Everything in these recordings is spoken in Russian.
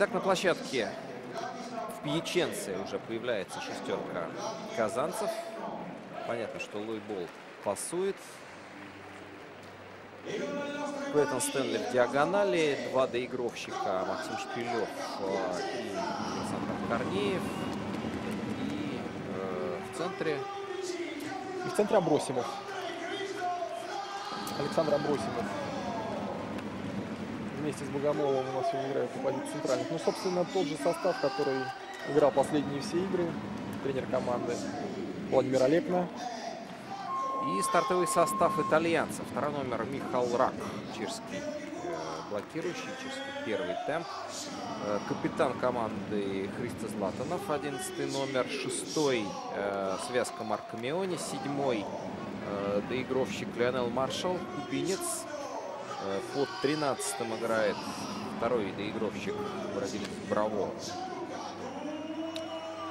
Итак, на площадке в Пьяченце уже появляется шестерка казанцев. Понятно, что Луи Бол пасует. Клейтон Стэнли в диагонали. Два доигровщика. Максим Шпилев э, и Александр Корнеев. И э, в центре... И в центре Абросимов. Александр Абросимов. Вместе с Богомоловым у нас сегодня играет по позиции центральных. Ну, собственно, тот же состав, который играл последние все игры. Тренер команды Владимир Олепна. И стартовый состав итальянцев. Второй номер Михал Рак, чешский э, блокирующий, чешский первый темп. Э, капитан команды Христо Златанов, 11 номер. Шестой э, связка Марко Меони. Седьмой доигровщик Леонел Маршал, кубинец. Под 13 играет второй доигровщик бразилец Браво.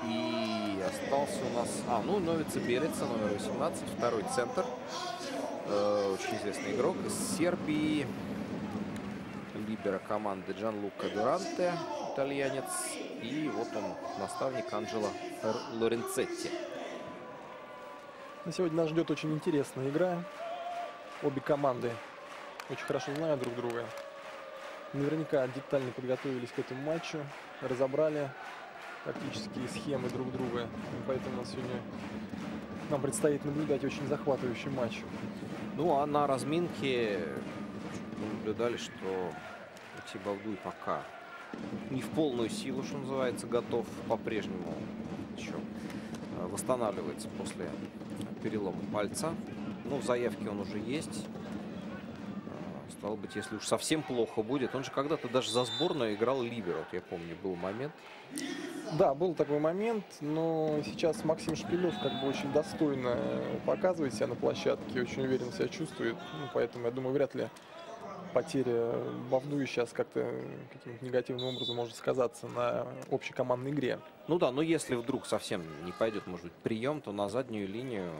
И остался у нас... А, ну, Новица Белица, номер 18, второй центр. Э, очень известный игрок из Сербии. Либера команды Джан Лука Дуранте, итальянец. И вот он, наставник Анджело Лоренцетти. На сегодня нас ждет очень интересная игра. Обе команды очень хорошо знают друг друга. Наверняка детально подготовились к этому матчу, разобрали тактические схемы друг друга. И поэтому нас сегодня нам предстоит наблюдать очень захватывающий матч. Ну а на разминке наблюдали, что Алексей Балдуй пока не в полную силу, что называется, готов по-прежнему еще э, восстанавливается после перелома пальца. Ну, в заявке он уже есть. Стало быть, если уж совсем плохо будет. Он же когда-то даже за сборную играл Ливер. Вот я помню, был момент. Да, был такой момент, но сейчас Максим Шпилев как бы очень достойно показывает себя на площадке, очень уверенно себя чувствует. Ну, поэтому, я думаю, вряд ли потеря Бавдуи сейчас как-то каким-то негативным образом может сказаться на общей командной игре. Ну да, но если вдруг совсем не пойдет, может быть, прием, то на заднюю линию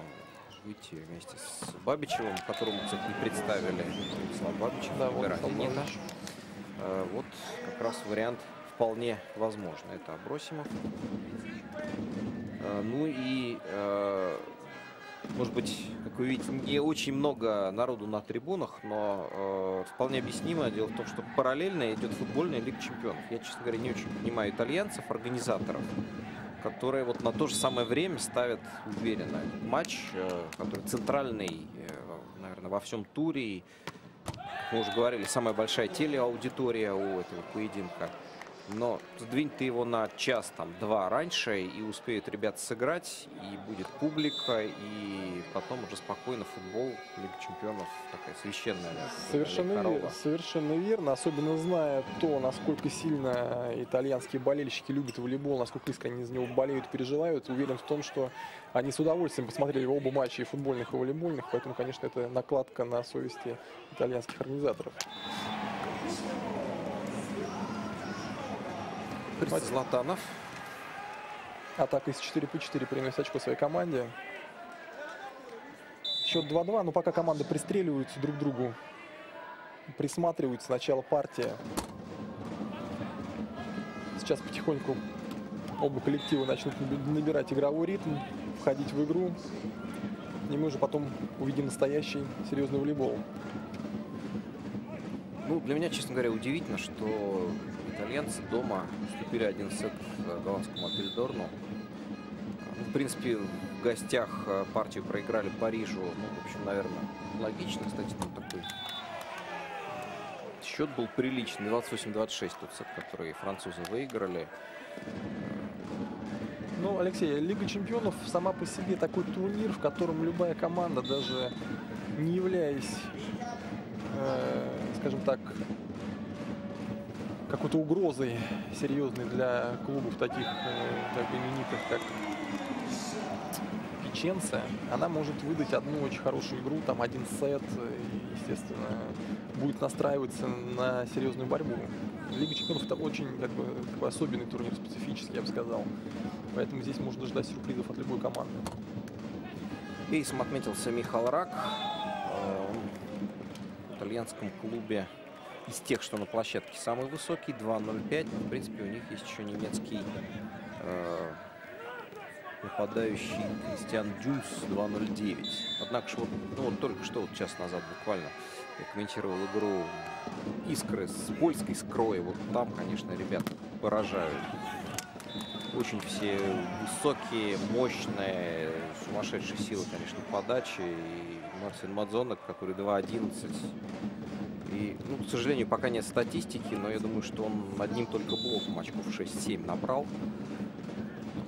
выйти вместе с Бабичевым, которому, кстати, не представили. Слав Бабичев, да, вот, э, вот как раз вариант вполне возможно. Это Абросимов. Э, ну и, э, может быть, как вы видите, не очень много народу на трибунах, но вполне объяснимо. Дело в том, что параллельно идет футбольная Лига Чемпионов. Я, честно говоря, не очень понимаю итальянцев, организаторов которые вот на то же самое время ставят уверенно матч, э, который центральный, э, наверное, во всем туре. Мы уже говорили, самая большая телеаудитория у этого поединка. Но сдвинь ты его на час, там, два раньше, и успеют ребята сыграть, и будет публика, и потом уже спокойно футбол, Лига Чемпионов, такая священная. Совершенно, верно, совершенно верно, особенно зная то, насколько сильно итальянские болельщики любят волейбол, насколько искренне из него болеют и переживают, уверен в том, что они с удовольствием посмотрели оба матча и футбольных, и волейбольных, поэтому, конечно, это накладка на совести итальянских организаторов. Христо Златанов. Атака из 4 по 4 приносит очко своей команде. Счет 2-2, но пока команды пристреливаются друг к другу, присматриваются. Сначала партия. Сейчас потихоньку оба коллектива начнут набирать игровой ритм, входить в игру. И мы уже потом увидим настоящий серьезный волейбол. Ну, для меня, честно говоря, удивительно, что итальянцы дома уступили один сет голландскому Апельдорну. Ну, в принципе, в гостях э, партию проиграли Парижу. Ну, в общем, наверное, логично. Кстати, там такой счет был приличный. 28-26 тот сет, который французы выиграли. Ну, Алексей, Лига чемпионов сама по себе такой турнир, в котором любая команда, даже не являясь, э, скажем так, какой-то угрозой серьезной для клубов таких э, так, именитых, как Печенца, она может выдать одну очень хорошую игру, там один сет, и, естественно, будет настраиваться на серьезную борьбу. Лига чемпионов это очень как бы, такой особенный турнир, специфический, я бы сказал. Поэтому здесь можно ждать сюрпризов от любой команды. Эйсом отметился Михал Рак. Э, в итальянском клубе из тех, что на площадке, самый высокий, 2.05. В принципе, у них есть еще немецкий э, нападающий Кристиан Дюс 2.09. Однако, вот, ну, вот только что, вот час назад буквально, я комментировал игру Искры с польской скрои. Вот там, конечно, ребята поражают. Очень все высокие, мощные, сумасшедшие силы, конечно, подачи. И Марсин Мадзонок, который 2.11. И, ну, к сожалению, пока нет статистики, но я думаю, что он одним только блоком очков 6-7 набрал.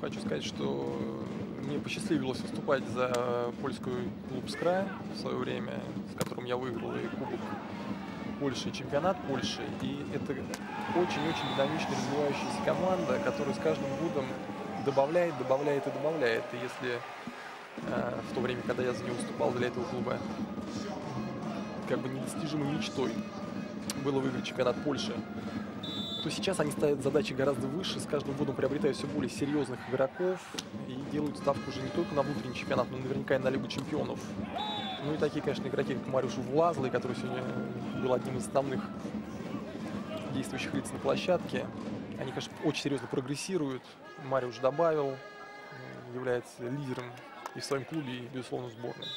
Хочу сказать, что мне посчастливилось выступать за польскую клуб «Скра» в свое время, с которым я выиграл и Кубок Польши, чемпионат Польши. И это очень-очень динамично развивающаяся команда, которая с каждым годом добавляет, добавляет и добавляет. И если э, в то время, когда я за него выступал для этого клуба, как бы недостижимой мечтой было выиграть чемпионат Польши, то сейчас они ставят задачи гораздо выше, с каждым годом приобретают все более серьезных игроков и делают ставку уже не только на внутренний чемпионат, но наверняка и на Лигу чемпионов. Ну и такие, конечно, игроки, как Мариуш Влазлый, который сегодня был одним из основных действующих лиц на площадке. Они, конечно, очень серьезно прогрессируют. Мариуш добавил, является лидером и в своем клубе, и, безусловно, в сборной.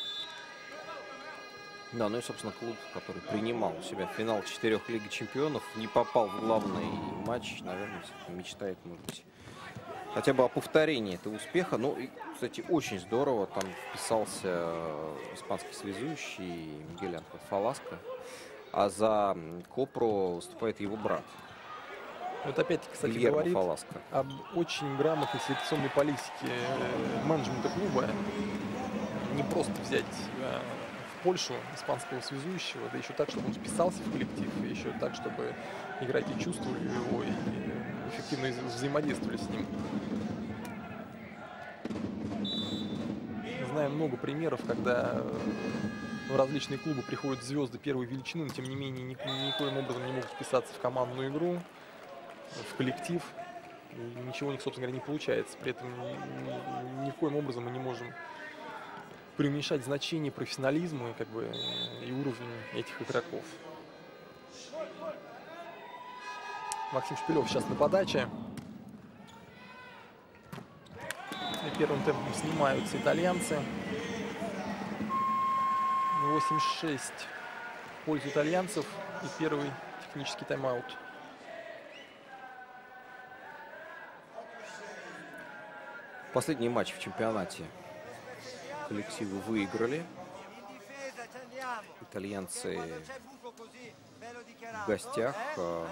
Да, ну и, собственно, клуб, который принимал у себя финал четырех Лиги Чемпионов, не попал в главный матч, наверное, мечтает, может быть, хотя бы о повторении этого успеха. Ну, и, кстати, очень здорово, там вписался испанский связующий Мигель Фаласко, а за Копро выступает его брат. Вот опять-таки, кстати, Гильермо говорит Фаласко. об очень грамотной селекционной политике э, менеджмента клуба. Не просто взять э, Польшу испанского связующего, да еще так, чтобы он вписался в коллектив, и еще так, чтобы игроки чувствовали его и эффективно взаимодействовали с ним. Знаем много примеров, когда в различные клубы приходят звезды первой величины, но тем не менее никоим образом не могут вписаться в командную игру, в коллектив. И ничего у них, собственно говоря, не получается. При этом ни, ни, ни в коем образом мы не можем преуменьшать значение профессионализма и, как бы, и уровень этих игроков. Максим Шпилев сейчас на подаче. И первым темпом снимаются итальянцы. 8-6 в пользу итальянцев. И первый технический тайм-аут. Последний матч в чемпионате коллективы выиграли. Итальянцы в гостях а,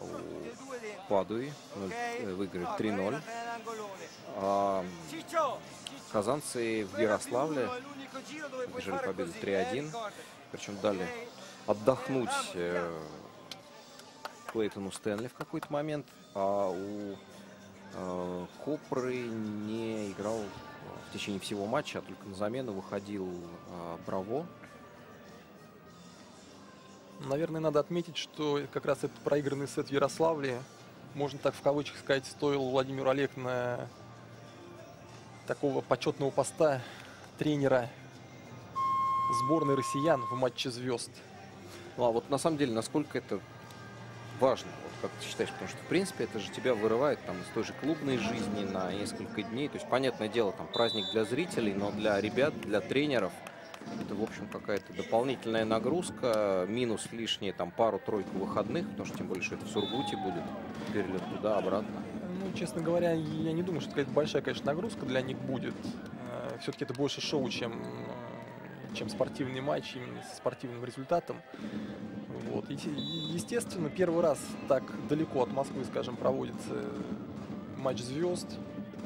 у Падуи э, выиграли 3-0. А казанцы в Ярославле одержали победу 3-1. Причем дали отдохнуть э, Клейтону Стэнли в какой-то момент. А у э, Копры не играл в течение всего матча, а только на замену выходил э, Браво. Наверное, надо отметить, что как раз этот проигранный сет в Ярославле, можно так в кавычках сказать, стоил Владимиру Олег такого почетного поста тренера сборной россиян в матче звезд. Ну а вот на самом деле, насколько это важно? Как ты считаешь? Потому что, в принципе, это же тебя вырывает там из той же клубной жизни на несколько дней. То есть, понятное дело, там праздник для зрителей, но для ребят, для тренеров это, в общем, какая-то дополнительная нагрузка, минус лишние там пару-тройку выходных, потому что тем более, что это в Сургуте будет, перелет туда-обратно. Ну, честно говоря, я не думаю, что какая-то большая, конечно, нагрузка для них будет. Э, Все-таки это больше шоу, чем, э, чем спортивный матч именно со спортивным результатом. Вот. Естественно, первый раз так далеко от Москвы, скажем, проводится матч звезд.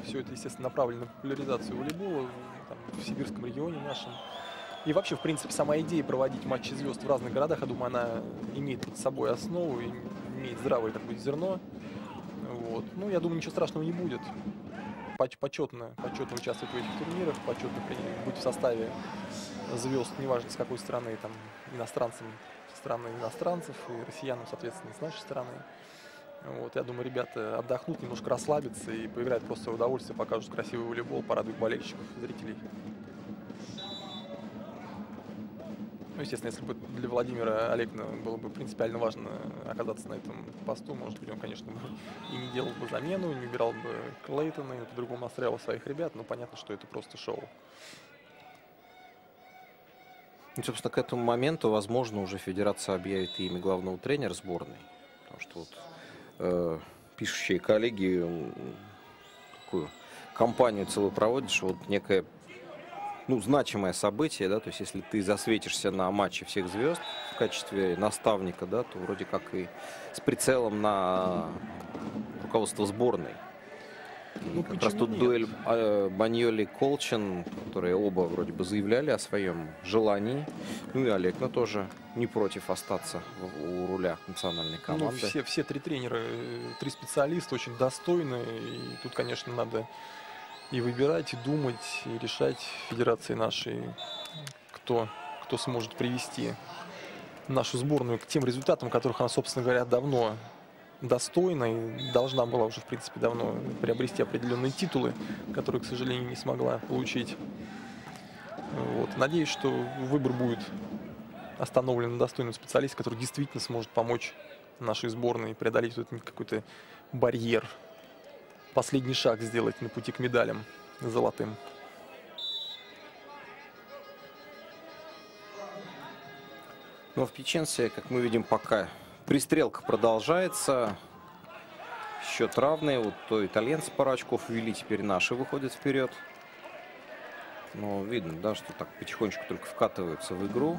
Все это, естественно, направлено на популяризацию волейбола там, в сибирском регионе нашем. И вообще, в принципе, сама идея проводить матчи звезд в разных городах, я думаю, она имеет под собой основу, имеет здравое такое зерно. Вот. Ну, я думаю, ничего страшного не будет. Почетно, почетно участвовать в этих турнирах, почетно быть в составе звезд, неважно с какой страны, там, иностранцам стороны иностранцев и россиянам, соответственно, с нашей стороны. Вот, я думаю, ребята отдохнут, немножко расслабятся и поиграют просто в удовольствие, покажут красивый волейбол, порадуют болельщиков, зрителей. Ну, естественно, если бы для Владимира Олегна было бы принципиально важно оказаться на этом посту, может быть, он, конечно, и не делал бы замену, не убирал бы Клейтона, и по-другому настраивал своих ребят, но понятно, что это просто шоу. Ну, собственно, к этому моменту, возможно, уже Федерация объявит имя главного тренера сборной. Потому что вот э, пишущие коллеги такую кампанию целую проводят, что вот некое ну, значимое событие, да, то есть если ты засветишься на матче всех звезд в качестве наставника, да, то вроде как и с прицелом на руководство сборной. Ну, как раз тут нет? дуэль э, Баньоли Колчин, которые оба вроде бы заявляли о своем желании. Ну и Олег ну, тоже не против остаться у руля национальной ну, команды. Ну, все, все три тренера, э, три специалиста очень достойны. И тут, конечно, надо и выбирать, и думать, и решать федерации нашей, кто, кто сможет привести нашу сборную к тем результатам, которых она, собственно говоря, давно достойна и должна была уже, в принципе, давно приобрести определенные титулы, которые, к сожалению, не смогла получить. Вот. Надеюсь, что выбор будет остановлен на достойном специалисте, который действительно сможет помочь нашей сборной преодолеть этот какой-то барьер последний шаг сделать на пути к медалям золотым. Но ну, в Печенсе, как мы видим, пока пристрелка продолжается. Счет равный. Вот то итальянцы пару очков ввели, теперь наши выходят вперед. Но видно, да, что так потихонечку только вкатываются в игру.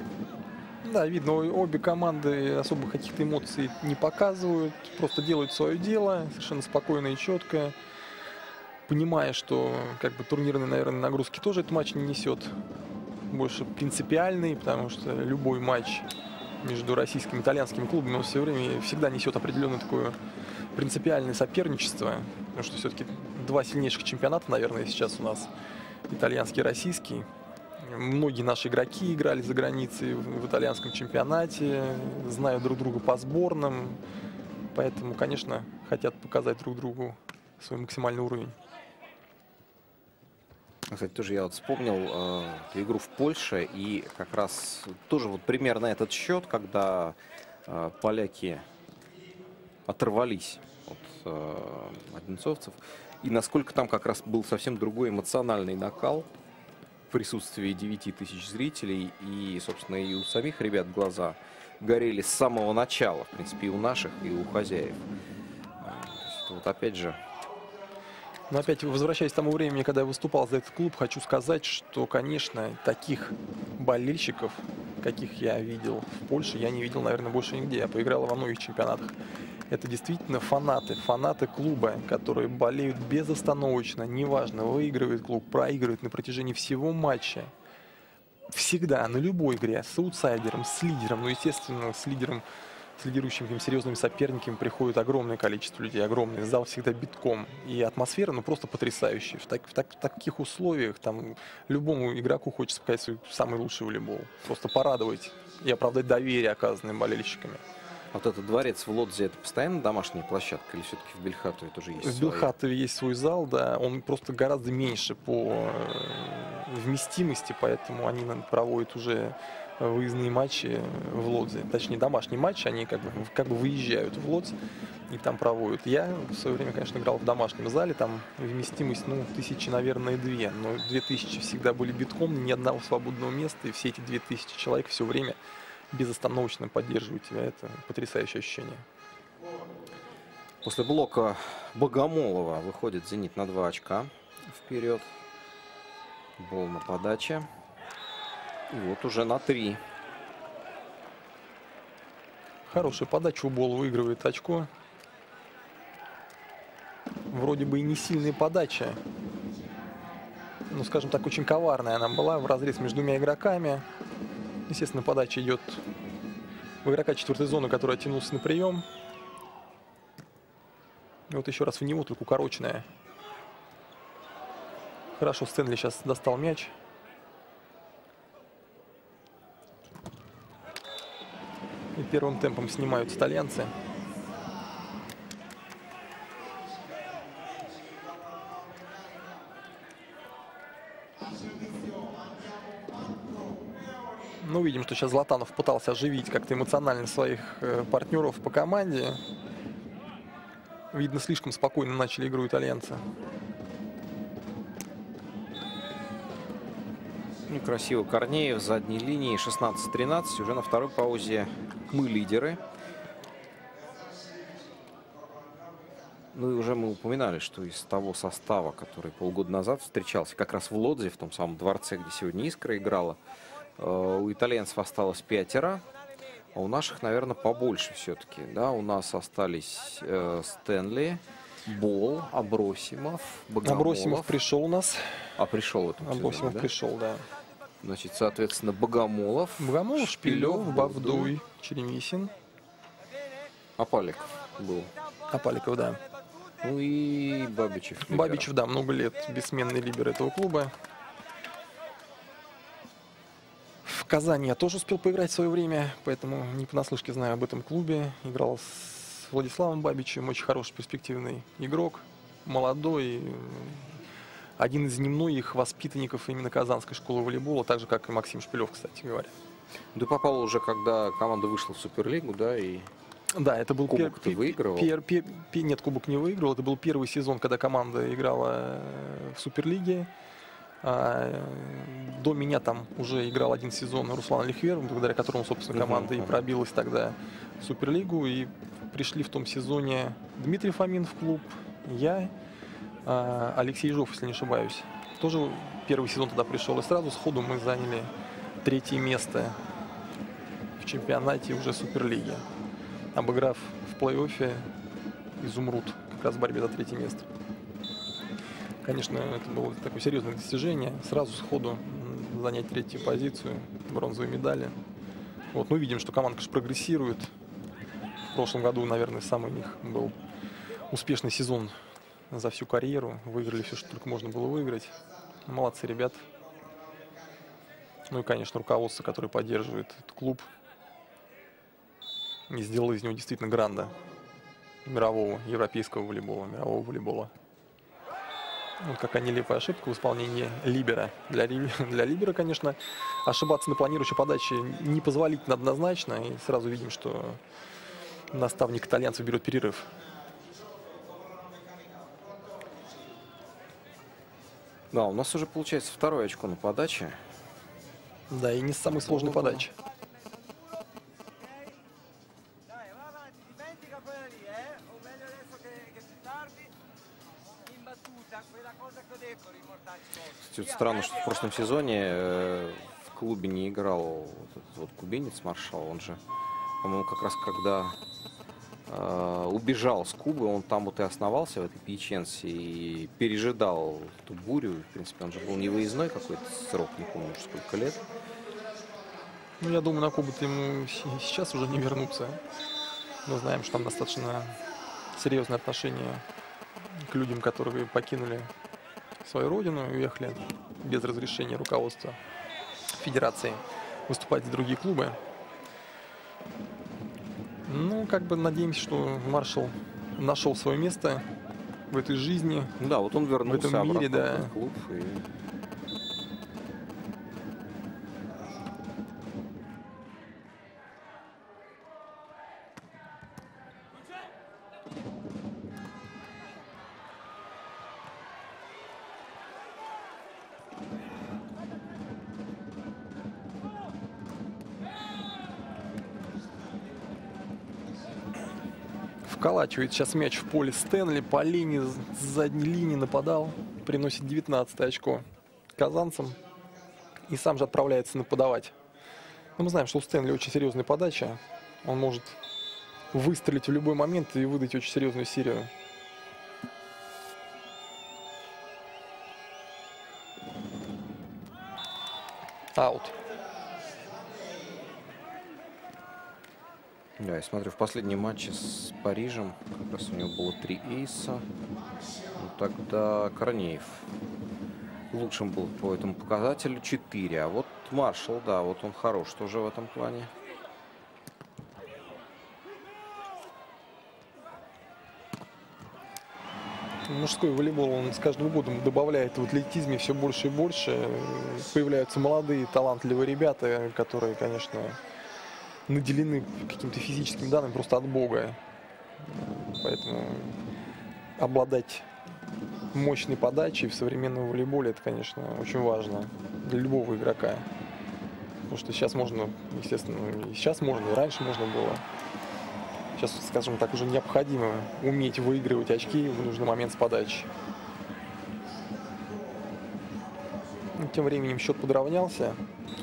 Да, видно, обе команды особо каких-то эмоций не показывают, просто делают свое дело, совершенно спокойно и четко, понимая, что как бы турнирные, наверное, нагрузки тоже этот матч не несет, больше принципиальный, потому что любой матч между российскими и итальянскими клубами он все время всегда несет определенное такое принципиальное соперничество, потому что все-таки два сильнейших чемпионата, наверное, сейчас у нас итальянский и российский. Многие наши игроки играли за границей в итальянском чемпионате, знают друг друга по сборным. Поэтому, конечно, хотят показать друг другу свой максимальный уровень. Кстати, тоже я вот вспомнил э, игру в Польше, и как раз тоже вот примерно этот счет, когда э, поляки оторвались от э, одинцовцев, и насколько там как раз был совсем другой эмоциональный накал в присутствии 9 тысяч зрителей. И, собственно, и у самих ребят глаза горели с самого начала, в принципе, и у наших, и у хозяев. Есть, вот опять же, но опять, возвращаясь к тому времени, когда я выступал за этот клуб, хочу сказать, что, конечно, таких болельщиков, каких я видел в Польше, я не видел, наверное, больше нигде. Я поиграл во многих чемпионатах это действительно фанаты, фанаты клуба, которые болеют безостановочно, неважно, выигрывает клуб, проигрывает на протяжении всего матча. Всегда, на любой игре, с аутсайдером, с лидером, ну, естественно, с лидером, с лидирующими серьезными соперниками приходит огромное количество людей, огромный зал всегда битком. И атмосфера, ну, просто потрясающая. В, так, в, так, в таких условиях там любому игроку хочется показать свой самый лучший волейбол. Просто порадовать и оправдать доверие, оказанное болельщиками. Вот этот дворец в Лодзе, это постоянно домашняя площадка или все-таки в Бельхатове тоже есть? В Бельхатове есть свой зал, да, он просто гораздо меньше по э, вместимости, поэтому они проводят уже выездные матчи в Лодзе, точнее домашние матчи, они как бы, как бы выезжают в Лодзь и там проводят. Я в свое время, конечно, играл в домашнем зале, там вместимость, ну, тысячи, наверное, две, но две тысячи всегда были битком, ни одного свободного места, и все эти две тысячи человек все время безостановочно поддерживают тебя. Это потрясающее ощущение. После блока Богомолова выходит «Зенит» на 2 очка вперед. Бол на подаче. Вот уже на 3. Хорошая подача у Бол выигрывает очко. Вроде бы и не сильная подача. Ну, скажем так, очень коварная она была в разрез между двумя игроками. Естественно, подача идет у игрока четвертой зоны, который оттянулся на прием. И вот еще раз в него, только укороченная. Хорошо, Стэнли сейчас достал мяч. И первым темпом снимают итальянцы. Ну, видим, что сейчас Златанов пытался оживить как-то эмоционально своих э, партнеров по команде. Видно, слишком спокойно начали игру итальянцы. Ну, красиво Корнеев, задней линии 16-13. Уже на второй паузе мы лидеры. Ну и уже мы упоминали, что из того состава, который полгода назад встречался, как раз в Лодзе, в том самом дворце, где сегодня Искра играла, э, у итальянцев осталось пятеро, а у наших, наверное, побольше все-таки. Да? У нас остались э, Стэнли, Бол, Абросимов, Богомолов. Абросимов пришел у нас. А пришел в этом Абросимов сезоне, да? пришел, да. Значит, соответственно, Богомолов, Богомолов, Шпилев, Шпилев, Бавдуй, Черемисин, Апаликов был. Апаликов, да. Ну и Бабичев. либера. Бабичев, да, много лет бессменный лидер этого клуба. В Казани я тоже успел поиграть в свое время, поэтому не понаслышке знаю об этом клубе. Играл с Владиславом Бабичем, очень хороший перспективный игрок, молодой, один из немногих воспитанников именно Казанской школы волейбола, так же, как и Максим Шпилев, кстати говоря. Ты попал уже, когда команда вышла в Суперлигу, да, и Да, это был Кубок ты пер- выигрывал? пер- пер- пе- нет, кубок не выиграл. Это был первый сезон, когда команда играла э, в Суперлиге. А, э, до меня там уже играл один сезон Руслан Лихвер, благодаря которому, собственно, команда и ага. пробилась тогда в Суперлигу. И пришли в том сезоне Дмитрий Фомин в клуб, я, а, Алексей Жов, если не ошибаюсь. Тоже первый сезон тогда пришел. И сразу сходу мы заняли третье место в чемпионате уже Суперлиги обыграв в плей-оффе Изумруд, как раз в борьбе за третье место. Конечно, это было такое серьезное достижение. Сразу сходу занять третью позицию, бронзовые медали. Вот, мы видим, что команда, конечно, прогрессирует. В прошлом году, наверное, самый у них был успешный сезон за всю карьеру. Выиграли все, что только можно было выиграть. Молодцы ребят. Ну и, конечно, руководство, которое поддерживает этот клуб, и сделал из него действительно гранда мирового, европейского волейбола, мирового волейбола. Вот какая нелепая ошибка в исполнении Либера. Для, для Либера, конечно, ошибаться на планирующей подаче непозволительно однозначно. И сразу видим, что наставник итальянцев берет перерыв. да, у нас уже получается второе очко на подаче. Да, и не с самой сложной подачи. Detto, rimortacci Кстати, вот странно, что в прошлом сезоне э, в клубе не играл вот этот вот кубинец Маршал. Он же, по-моему, как раз когда убежал с Кубы, он там вот и основался в этой Пьяченсе и пережидал эту бурю. В принципе, он же был не выездной какой-то срок, не помню уж сколько лет. Ну, я думаю, на Кубу ему с- сейчас уже не вернуться. Мы знаем, что там достаточно серьезное отношение к людям, которые покинули свою родину и уехали без разрешения руководства федерации выступать в другие клубы. Ну, как бы надеемся, что Маршал нашел свое место в этой жизни. Да, вот он вернулся этом мире, в да. клуб. и Вколачивает сейчас мяч в поле Стэнли по линии, с задней линии нападал. Приносит 19 очко казанцам. И сам же отправляется нападавать. Но мы знаем, что у Стэнли очень серьезная подача. Он может выстрелить в любой момент и выдать очень серьезную серию. Аут. Да, я смотрю, в последнем матче с Парижем как раз у него было три эйса. Ну, тогда Корнеев лучшим был по этому показателю 4. А вот Маршал, да, вот он хорош тоже в этом плане. Мужской волейбол, он с каждым годом добавляет в атлетизме все больше и больше. Появляются молодые, талантливые ребята, которые, конечно, наделены каким-то физическим данным просто от Бога. Поэтому обладать мощной подачей в современном волейболе, это, конечно, очень важно для любого игрока. Потому что сейчас можно, естественно, и сейчас можно, и раньше можно было. Сейчас, скажем так, уже необходимо уметь выигрывать очки в нужный момент с подачи. Ну, тем временем счет подравнялся.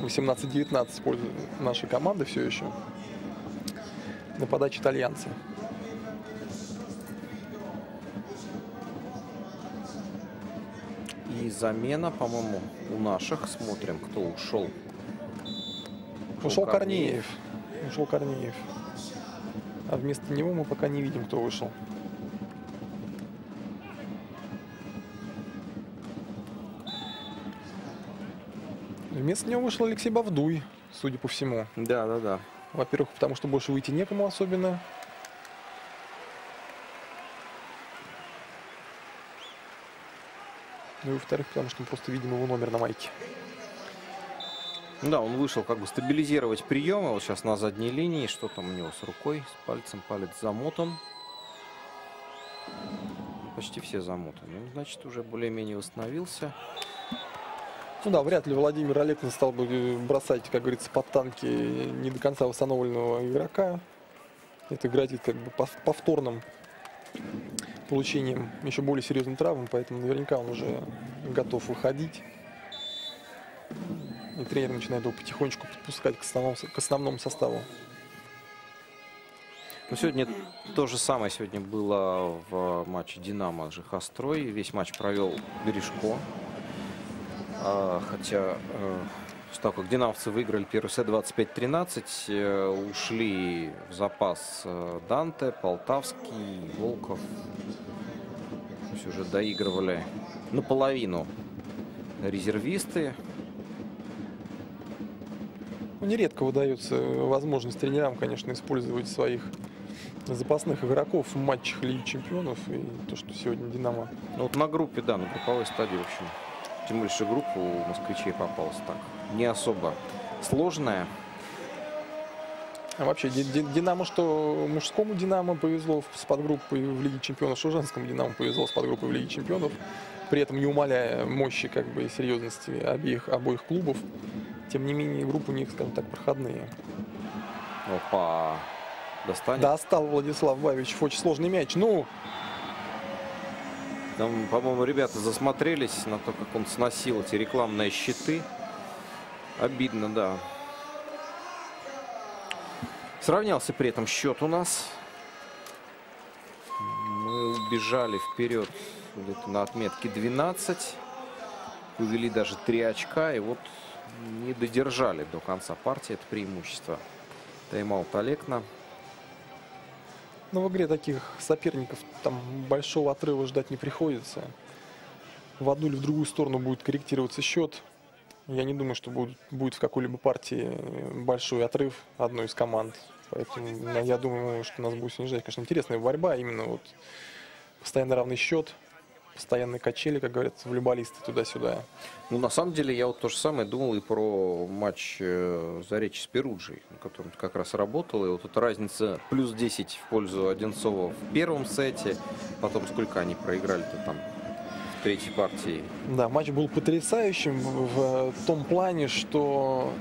18-19 в пользу нашей команды все еще. На подаче итальянцы. И замена, по-моему, у наших. Смотрим, кто ушел. Ушел Корнеев. Ушел Корнеев. А вместо него мы пока не видим, кто вышел. Вместо него вышел Алексей Бавдуй, судя по всему. Да, да, да. Во-первых, потому что больше выйти некому особенно. Ну и во-вторых, потому что мы просто видим его номер на майке. Да, он вышел как бы стабилизировать приемы. Вот сейчас на задней линии. Что там у него с рукой, с пальцем? Палец замотан. Почти все замотаны. Ну, значит, уже более-менее восстановился. Ну да, вряд ли Владимир Олегин стал бы э, бросать, как говорится, под танки не до конца восстановленного игрока. Это грозит как бы повторным получением еще более серьезной травмы, поэтому наверняка он уже готов выходить. И тренер начинает его потихонечку подпускать к основному, к основному составу. Ну, сегодня то же самое сегодня было в матче «Динамо» Жихострой. Весь матч провел Бережко. А, хотя, э, так как динамовцы выиграли первый сет 25-13, э, ушли в запас э, Данте, Полтавский, Волков. То есть уже доигрывали наполовину резервисты. Ну, нередко выдается возможность тренерам, конечно, использовать своих запасных игроков в матчах Лиги Чемпионов. И то, что сегодня Динамо... Ну, вот на группе, да, на групповой стадии, в общем. Тем более, что группа у москвичей попалась так. Не особо сложная. А вообще, Динамо, что мужскому Динамо повезло с подгруппой в Лиге Чемпионов, что женскому Динамо повезло с подгруппой в Лиге Чемпионов, при этом не умаляя мощи как бы, и серьезности обеих, обоих клубов. Тем не менее, группы у них, скажем так, проходные. Опа. Достанет? Достал Владислав Бавич. Очень сложный мяч. Ну, там, по-моему, ребята засмотрелись на то, как он сносил эти рекламные щиты. Обидно, да. Сравнялся при этом счет у нас. Мы убежали вперед на отметке 12. Увели даже 3 очка. И вот не додержали до конца партии. Это преимущество. Тайм-аут Олекна. Но в игре таких соперников там большого отрыва ждать не приходится. В одну или в другую сторону будет корректироваться счет. Я не думаю, что будет, будет в какой-либо партии большой отрыв одной из команд. Поэтому я думаю, что нас будет снижать. Конечно, интересная борьба. Именно вот постоянно равный счет постоянные качели, как говорят волейболисты, туда-сюда. Ну, на самом деле, я вот то же самое думал и про матч э, Заречи с Перуджей, на котором как раз работал. И вот эта разница плюс 10 в пользу Одинцова в первом сете. Потом сколько они проиграли-то там в третьей партии. Да, матч был потрясающим в том плане, что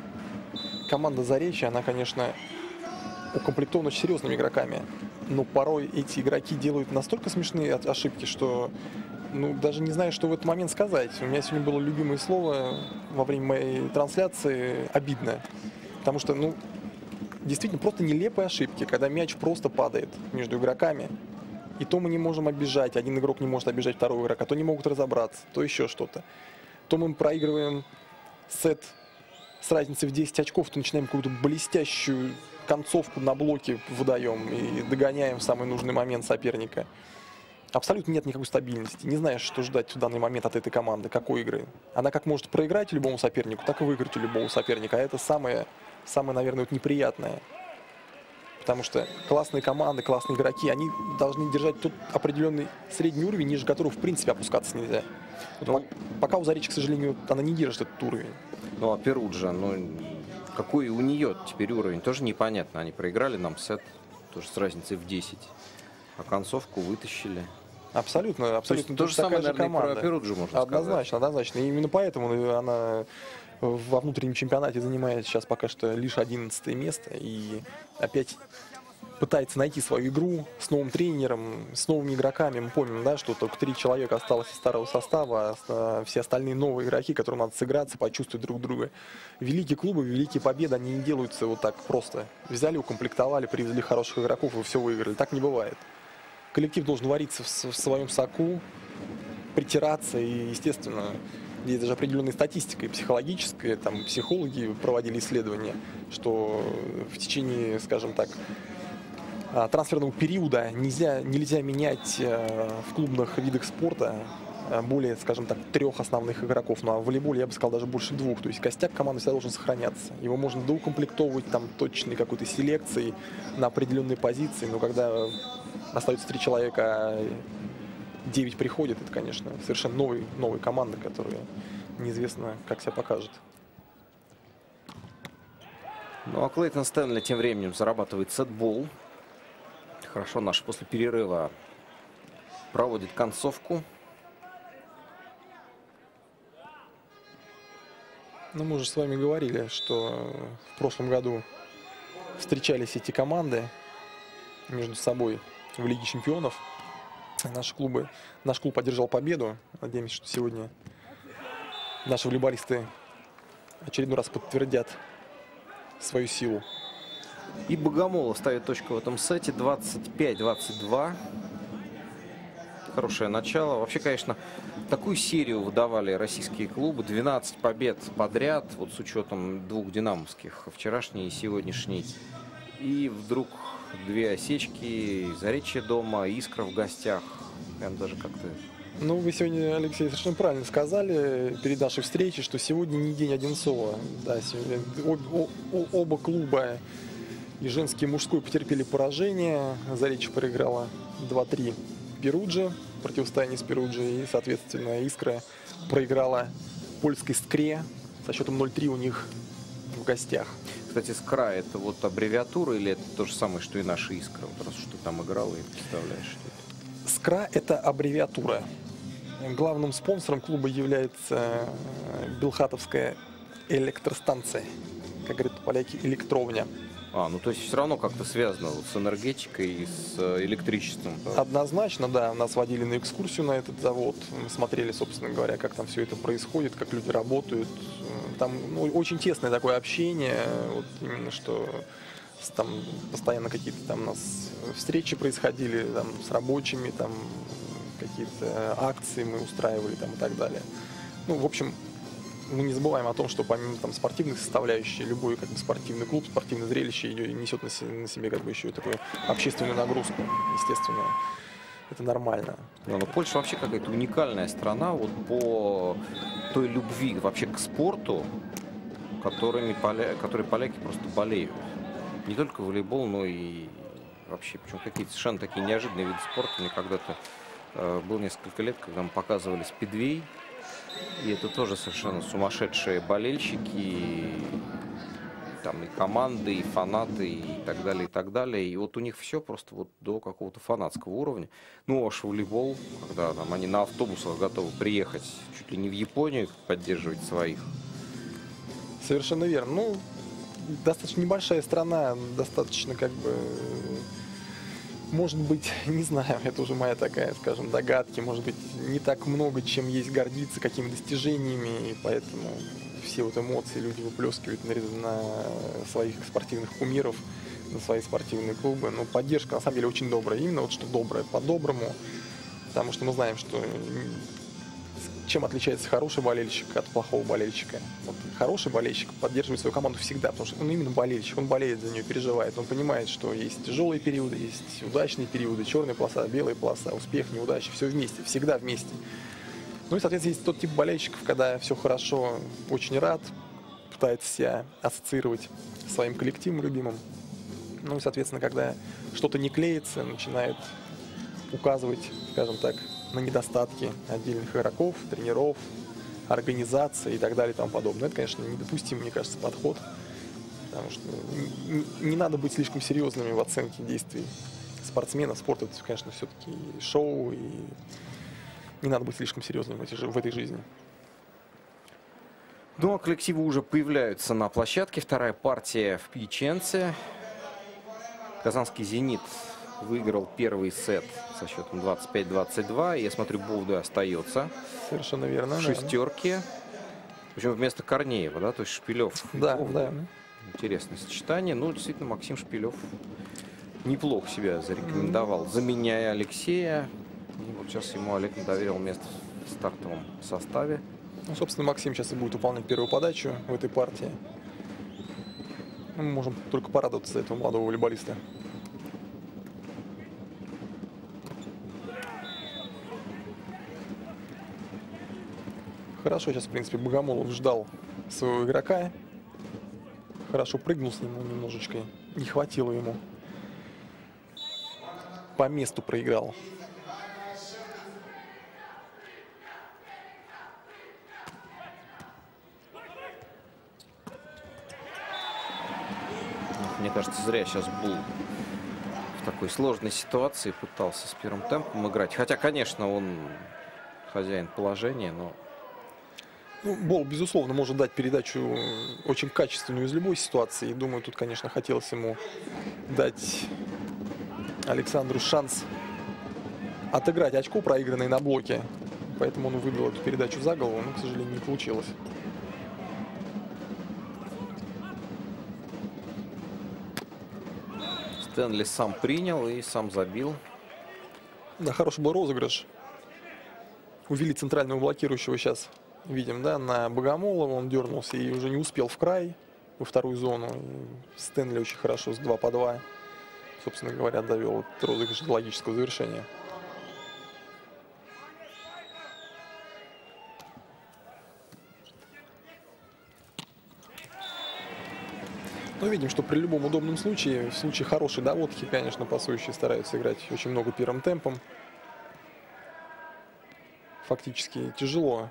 команда Заречи, она, конечно, укомплектована очень серьезными игроками. Но порой эти игроки делают настолько смешные ошибки, что ну, даже не знаю, что в этот момент сказать. У меня сегодня было любимое слово во время моей трансляции «обидно». Потому что, ну, действительно, просто нелепые ошибки, когда мяч просто падает между игроками. И то мы не можем обижать, один игрок не может обижать второго игрока, то не могут разобраться, то еще что-то. То мы проигрываем сет с разницей в 10 очков, то начинаем какую-то блестящую концовку на блоке выдаем и догоняем в самый нужный момент соперника абсолютно нет никакой стабильности. Не знаешь, что ждать в данный момент от этой команды, какой игры. Она как может проиграть любому сопернику, так и выиграть у любого соперника. А это самое, самое наверное, вот неприятное. Потому что классные команды, классные игроки, они должны держать тот определенный средний уровень, ниже которого в принципе опускаться нельзя. Ну, по- пока у Зари, к сожалению, она не держит этот уровень. Ну, а Перуджа, ну, какой у нее теперь уровень, тоже непонятно. Они проиграли нам сет, тоже с разницей в 10. А концовку вытащили. Абсолютно, То абсолютно то же такая самое, и команда. про Перуджу можно сказать. Однозначно, однозначно. И именно поэтому она во внутреннем чемпионате занимает сейчас пока что лишь 11 место. И опять пытается найти свою игру с новым тренером, с новыми игроками. Мы помним, да, что только три человека осталось из старого состава, а оста- все остальные новые игроки, которым надо сыграться, почувствовать друг друга. Великие клубы, великие победы, они не делаются вот так просто. Взяли, укомплектовали, привезли хороших игроков и все выиграли. Так не бывает. Коллектив должен вариться в, в своем соку, притираться и, естественно, есть даже определенная статистика и психологическая, там психологи проводили исследования, что в течение, скажем так, а, трансферного периода нельзя, нельзя менять э, в клубных видах спорта э, более, скажем так, трех основных игроков. Ну а в волейболе я бы сказал даже больше двух. То есть костяк команды всегда должен сохраняться. Его можно доукомплектовывать там точной какой-то селекцией на определенные позиции. Но когда остается три человека, 9 приходит, это, конечно, совершенно новый, новая команда, которая неизвестно, как себя покажет. Ну, а Клейтон Стэнли тем временем зарабатывает сетбол. Хорошо, наш после перерыва проводит концовку. Ну, мы уже с вами говорили, что в прошлом году встречались эти команды между собой в Лиге Чемпионов. Наши клубы, наш клуб одержал победу. Надеемся, что сегодня наши волейболисты очередной раз подтвердят свою силу. И Богомолов ставит точку в этом сете. 25-22. Хорошее начало. Вообще, конечно, такую серию выдавали российские клубы. 12 побед подряд, вот с учетом двух динамовских, вчерашний и сегодняшний. И вдруг две осечки, Заречье дома, Искра в гостях. Прям даже как-то... Ну, вы сегодня, Алексей, совершенно правильно сказали перед нашей встречей, что сегодня не день Одинцова. Да, сегодня об- о- оба клуба, и женский, и мужской, потерпели поражение. Заречье проиграла 2-3 Перуджи, противостояние с Перуджи, и, соответственно, Искра проиграла польской Скре со счетом 0-3 у них в гостях. Кстати, Скра это вот аббревиатура или это то же самое, что и наша Искра? Вот раз что ты там играл и представляешь, что это. СКРА – это аббревиатура. Главным спонсором клуба является э, Белхатовская электростанция. Как говорят поляки, электровня. А, ну то есть все равно как-то связано вот с энергетикой и с э, электричеством. Однозначно, да, нас водили на экскурсию на этот завод. Мы смотрели, собственно говоря, как там все это происходит, как люди работают. Э, Там ну, очень тесное такое общение, вот именно что там постоянно какие-то там у нас встречи происходили там, с рабочими, там какие-то акции мы устраивали там и так далее. Ну, в общем, мы не забываем о том, что помимо там спортивных составляющих, любой как бы спортивный клуб, спортивное зрелище несет на на себе как бы еще и такую общественную нагрузку, естественно. Это нормально. Да, но Польша вообще какая-то уникальная страна вот по той любви вообще к спорту, которыми поля... которой поляки просто болеют. Не только волейбол, но и вообще, причем какие-то совершенно такие неожиданные виды спорта. Мне когда-то э, было несколько лет, когда мы показывали спидвей, и это тоже совершенно сумасшедшие болельщики, и там и команды, и фанаты, и так далее, и так далее. И вот у них все просто вот до какого-то фанатского уровня. Ну, аж волейбол, когда там они на автобусах готовы приехать чуть ли не в Японию поддерживать своих. Совершенно верно. Ну, достаточно небольшая страна, достаточно как бы, может быть, не знаю, это уже моя такая, скажем, догадки, может быть, не так много, чем есть гордиться, какими достижениями, и поэтому все вот эмоции люди выплескивают на, на своих спортивных кумиров, на свои спортивные клубы. Но поддержка, на самом деле, очень добрая. Именно вот что доброе по-доброму, потому что мы знаем, что чем отличается хороший болельщик от плохого болельщика. Вот хороший болельщик поддерживает свою команду всегда, потому что он именно болельщик, он болеет за нее, переживает, он понимает, что есть тяжелые периоды, есть удачные периоды, черная полоса, белая полоса, успех, неудача, все вместе, всегда вместе. Ну и, соответственно, есть тот тип болельщиков, когда все хорошо, очень рад, пытается себя ассоциировать своим коллективом любимым. Ну и, соответственно, когда что-то не клеится, начинает указывать, скажем так, на недостатки отдельных игроков, тренеров, организации и так далее и тому подобное. Это, конечно, недопустимый, мне кажется, подход. Потому что не, не надо быть слишком серьезными в оценке действий спортсмена. Спорт это, конечно, все-таки шоу, и не надо быть слишком серьезным в, в этой жизни. Ну, а коллективы уже появляются на площадке. Вторая партия в Пьяченце. Казанский «Зенит» выиграл первый сет со счетом 25-22. Я смотрю, Болды остается. Совершенно верно. В шестерке. Причем вместо Корнеева, да, то есть Шпилев. Да, да. Интересное сочетание. Ну, действительно, Максим Шпилев неплохо себя зарекомендовал, заменяя Алексея. И вот сейчас ему Олег доверил место в стартовом составе. Ну, собственно, Максим сейчас и будет выполнять первую подачу в этой партии. Мы можем только порадоваться этого молодого волейболиста. Хорошо, сейчас, в принципе, Богомолов ждал своего игрока. Хорошо прыгнул с ним немножечко. Не хватило ему. По месту проиграл. Мне кажется, зря сейчас был в такой сложной ситуации, пытался с первым темпом играть. Хотя, конечно, он хозяин положения, но ну, Бол, безусловно, может дать передачу очень качественную из любой ситуации. И думаю, тут, конечно, хотелось ему дать Александру шанс отыграть очко, проигранное на блоке. Поэтому он выбил эту передачу за голову, но, к сожалению, не получилось. Стэнли сам принял и сам забил. Да, хороший был розыгрыш. Увели центрального блокирующего сейчас видим, да, на Богомолова он дернулся и уже не успел в край, во вторую зону. Стэнли очень хорошо с 2 по 2, собственно говоря, довел этот розыгрыш до логического завершения. Но видим, что при любом удобном случае, в случае хорошей доводки, конечно, пасующие стараются играть очень много первым темпом. Фактически тяжело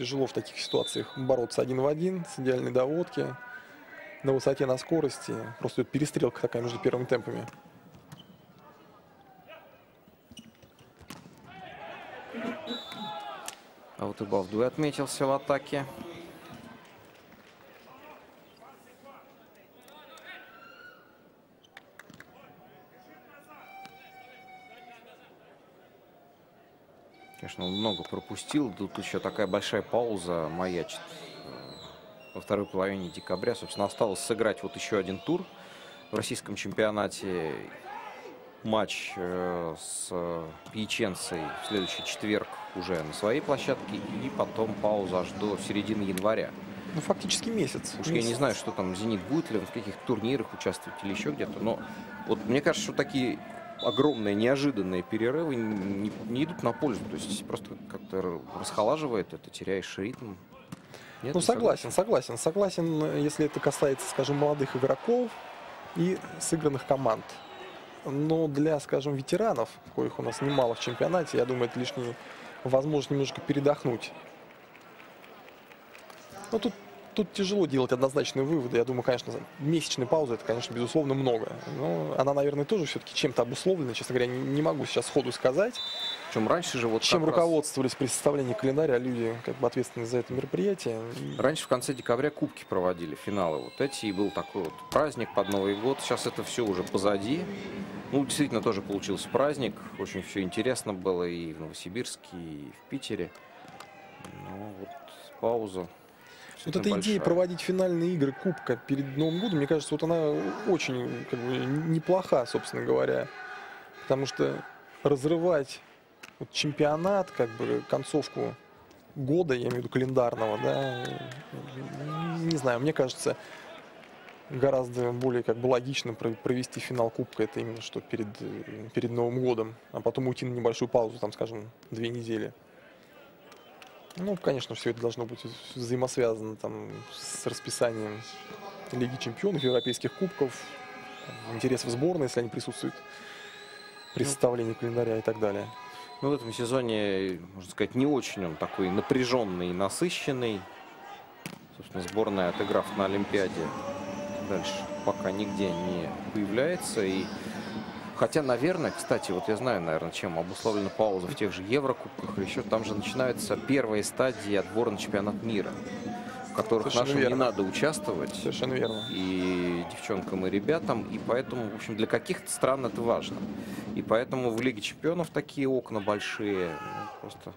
Тяжело в таких ситуациях бороться один в один с идеальной доводки. На высоте, на скорости. Просто перестрелка такая между первыми темпами. А вот и Балдуй отметился в атаке. Конечно, он много пропустил. Тут еще такая большая пауза маячит э, во второй половине декабря. Собственно, осталось сыграть вот еще один тур в российском чемпионате. Матч э, с Пьяченцей в следующий четверг уже на своей площадке. И потом пауза аж до середины января. Ну, фактически месяц. Уж месяц. я не знаю, что там «Зенит» будет ли он в каких-то турнирах участвовать или еще где-то. Но вот мне кажется, что такие огромные неожиданные перерывы не, не идут на пользу. То есть просто как-то расхолаживает это, теряешь ритм. Нет, ну, согласен, согласен, согласен, если это касается, скажем, молодых игроков и сыгранных команд. Но для, скажем, ветеранов, коих у нас немало в чемпионате, я думаю, это лишний возможность немножко передохнуть. Но тут тут тяжело делать однозначные выводы. Я думаю, конечно, месячной паузы это, конечно, безусловно, много. Но она, наверное, тоже все-таки чем-то обусловлена. Честно говоря, не, могу сейчас сходу сказать. Чем раньше же вот Чем руководствовались при составлении календаря люди, как бы ответственны за это мероприятие. Раньше в конце декабря кубки проводили, финалы вот эти, и был такой вот праздник под Новый год. Сейчас это все уже позади. Ну, действительно, тоже получился праздник. Очень все интересно было и в Новосибирске, и в Питере. Ну, вот пауза вот эта большая. идея проводить финальные игры Кубка перед Новым годом, мне кажется, вот она очень как бы, неплоха, собственно говоря. Потому что разрывать вот чемпионат, как бы концовку года, я имею в виду календарного, да, не знаю, мне кажется, гораздо более как бы логично провести финал Кубка, это именно что перед, перед Новым годом, а потом уйти на небольшую паузу, там, скажем, две недели. Ну, конечно, все это должно быть взаимосвязано там, с расписанием Лиги Чемпионов, Европейских Кубков, интерес в сборной, если они присутствуют при составлении календаря и так далее. Ну, в этом сезоне, можно сказать, не очень он такой напряженный и насыщенный. Собственно, сборная, отыграв на Олимпиаде, дальше пока нигде не появляется. И Хотя, наверное, кстати, вот я знаю, наверное, чем обусловлена пауза в тех же Еврокубках. Еще там же начинаются первые стадии отбора на чемпионат мира, в которых Совершенно нашим не верно. надо участвовать. Совершенно верно. и девчонкам, и ребятам. И поэтому, в общем, для каких-то стран это важно. И поэтому в Лиге чемпионов такие окна большие. Ну, просто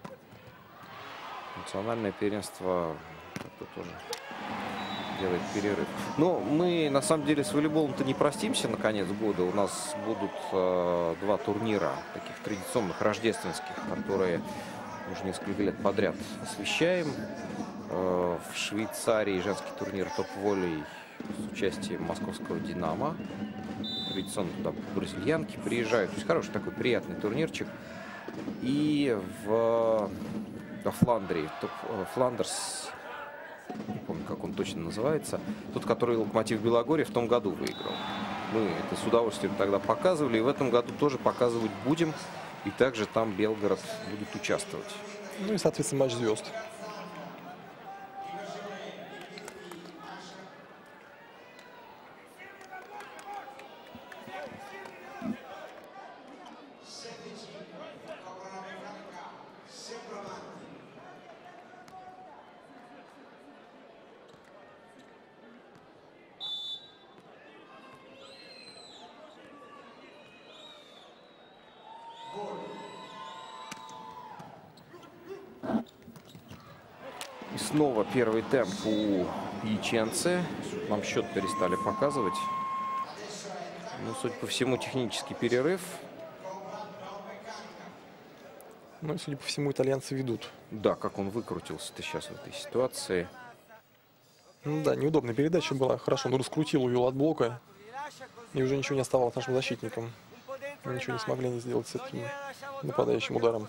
национальное первенство как-то тоже делает перерыв. Но мы, на самом деле, с волейболом-то не простимся на конец года. У нас будут э, два турнира, таких традиционных, рождественских, которые уже несколько лет подряд освещаем. Э, в Швейцарии женский турнир топ-волей с участием московского «Динамо». Традиционно туда бразильянки приезжают. То есть хороший такой приятный турнирчик. И в, во Фландрии, топ, э, Фландерс, не помню, как он точно называется, тот, который Локомотив Белогорье в том году выиграл. Мы это с удовольствием тогда показывали, и в этом году тоже показывать будем. И также там Белгород будет участвовать. Ну и, соответственно, матч звезд. И снова первый темп у Яченце. Нам счет перестали показывать. Ну, судя по всему, технический перерыв. Ну судя по всему, итальянцы ведут. Да, как он выкрутился-то сейчас в этой ситуации. Ну да, неудобная передача была. Хорошо, он раскрутил, увел от блока. И уже ничего не оставалось нашим защитникам. Ничего не смогли они сделать с этим нападающим ударом.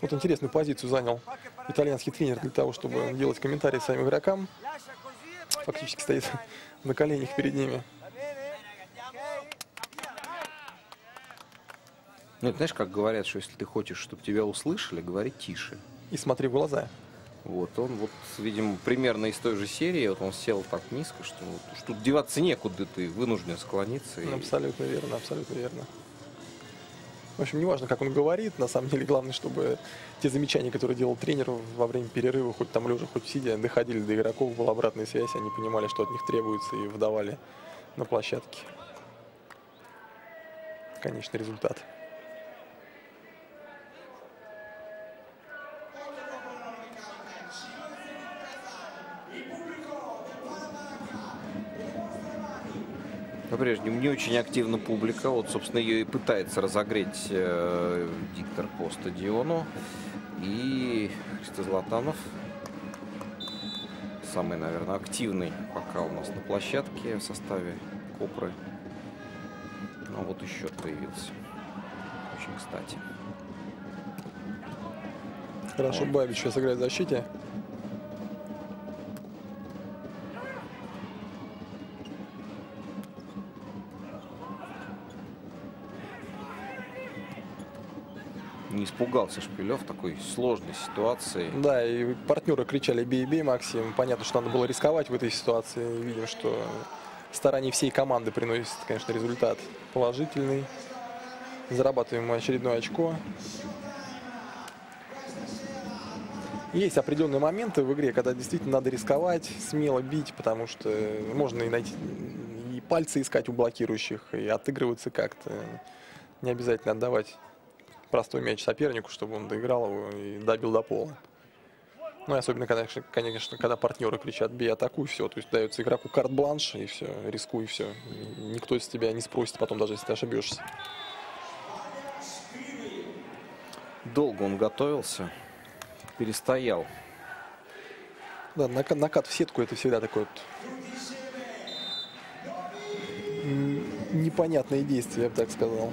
Вот интересную позицию занял итальянский тренер для того, чтобы делать комментарии своим игрокам. Фактически стоит на коленях перед ними. Ну, это знаешь, как говорят, что если ты хочешь, чтобы тебя услышали, говори тише. И смотри в глаза. Вот, он вот, видимо, примерно из той же серии, вот он сел так низко, что уж тут деваться некуда, ты вынужден склониться. и- Абсолютно верно, абсолютно верно. В общем, неважно, как он говорит, на самом деле главное, чтобы те замечания, которые делал тренер во время перерыва, хоть там лежа, хоть сидя, доходили до игроков, была обратная связь, они понимали, что от них требуется, и выдавали на площадке конечный результат. По-прежнему не очень активна публика. Вот, собственно, ее и пытается разогреть э, диктор по стадиону. И Христо Златанов, самый, наверное, активный пока у нас на площадке в составе Копры. Ну, вот и счет появился. Очень кстати. Хорошо. Бабич сейчас играет в защите. Испугался Шпилев такой сложной ситуации. Да, и партнеры кричали «бей, бей, Максим». Понятно, что надо было рисковать в этой ситуации. Видим, что старания всей команды приносят, конечно, результат положительный. Зарабатываем очередное очко. Есть определенные моменты в игре, когда действительно надо рисковать, смело бить, потому что можно и найти и пальцы искать у блокирующих, и отыгрываться как-то. Не обязательно отдавать простой мяч сопернику, чтобы он доиграл его и добил до пола. Ну и особенно, конечно, конечно, когда партнеры кричат «бей, атакуй», все. То есть дается игроку карт-бланш, и все, рискуй, все. Никто из тебя не спросит потом, даже если ты ошибешься. Долго он готовился, перестоял. Да, нака- накат в сетку это всегда такое вот непонятное действие, я бы так сказал.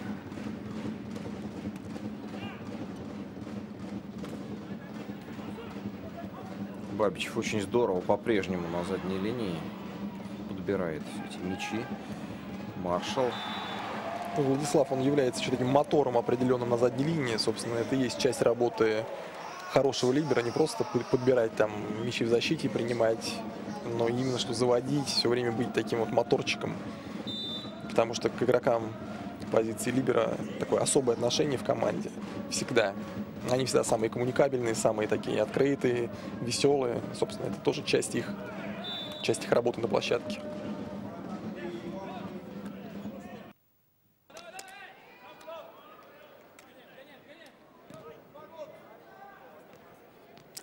Бабичев очень здорово по-прежнему на задней линии подбирает эти мячи. Маршал. Ну, Владислав, он является еще таким мотором определенным на задней линии. Собственно, это и есть часть работы хорошего лидера. Не просто подбирать там мячи в защите и принимать, но именно что заводить, все время быть таким вот моторчиком. Потому что к игрокам позиции либера такое особое отношение в команде. Всегда. Они всегда самые коммуникабельные, самые такие открытые, веселые. Собственно, это тоже часть их, часть их работы на площадке.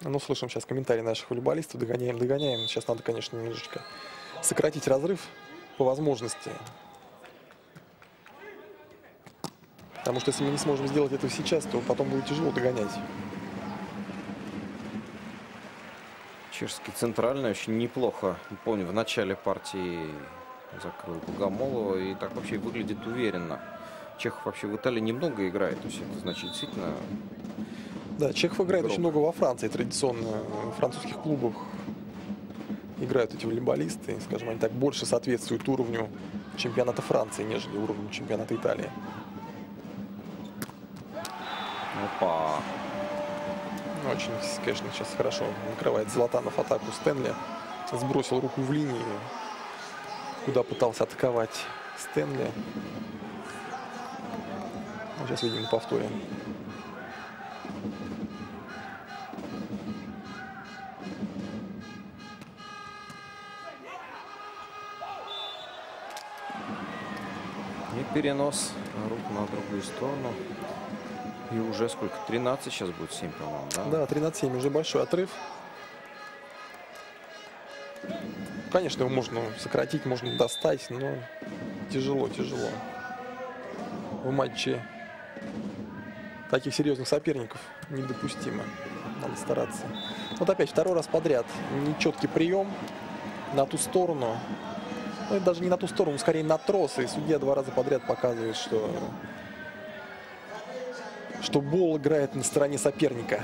Ну, слышим сейчас комментарии наших волейболистов. Догоняем, догоняем. Сейчас надо, конечно, немножечко сократить разрыв по возможности. Потому что если мы не сможем сделать этого сейчас, то потом будет тяжело догонять. Чешский центральный очень неплохо. Помню, в начале партии закрыл Богомолова и так вообще выглядит уверенно. Чехов вообще в Италии немного играет, то есть это значит действительно Да, Чехов играет Игрок. очень много во Франции. Традиционно в французских клубах играют эти волейболисты. Скажем, они так больше соответствуют уровню чемпионата Франции, нежели уровню чемпионата Италии. Опа. Ну, Очень, конечно, сейчас хорошо накрывает Золотанов атаку Стэнли. Сбросил руку в линию, куда пытался атаковать Стэнли. Ну, Сейчас видим на повторе. И перенос рук на другую сторону. И уже сколько? 13 сейчас будет 7, по-моему, да? Да, 13-7, уже большой отрыв. Конечно, его можно сократить, можно достать, но тяжело, тяжело. В матче таких серьезных соперников недопустимо. Надо стараться. Вот опять второй раз подряд нечеткий прием на ту сторону. Ну, даже не на ту сторону, скорее на трос. И судья два раза подряд показывает, что что бол играет на стороне соперника.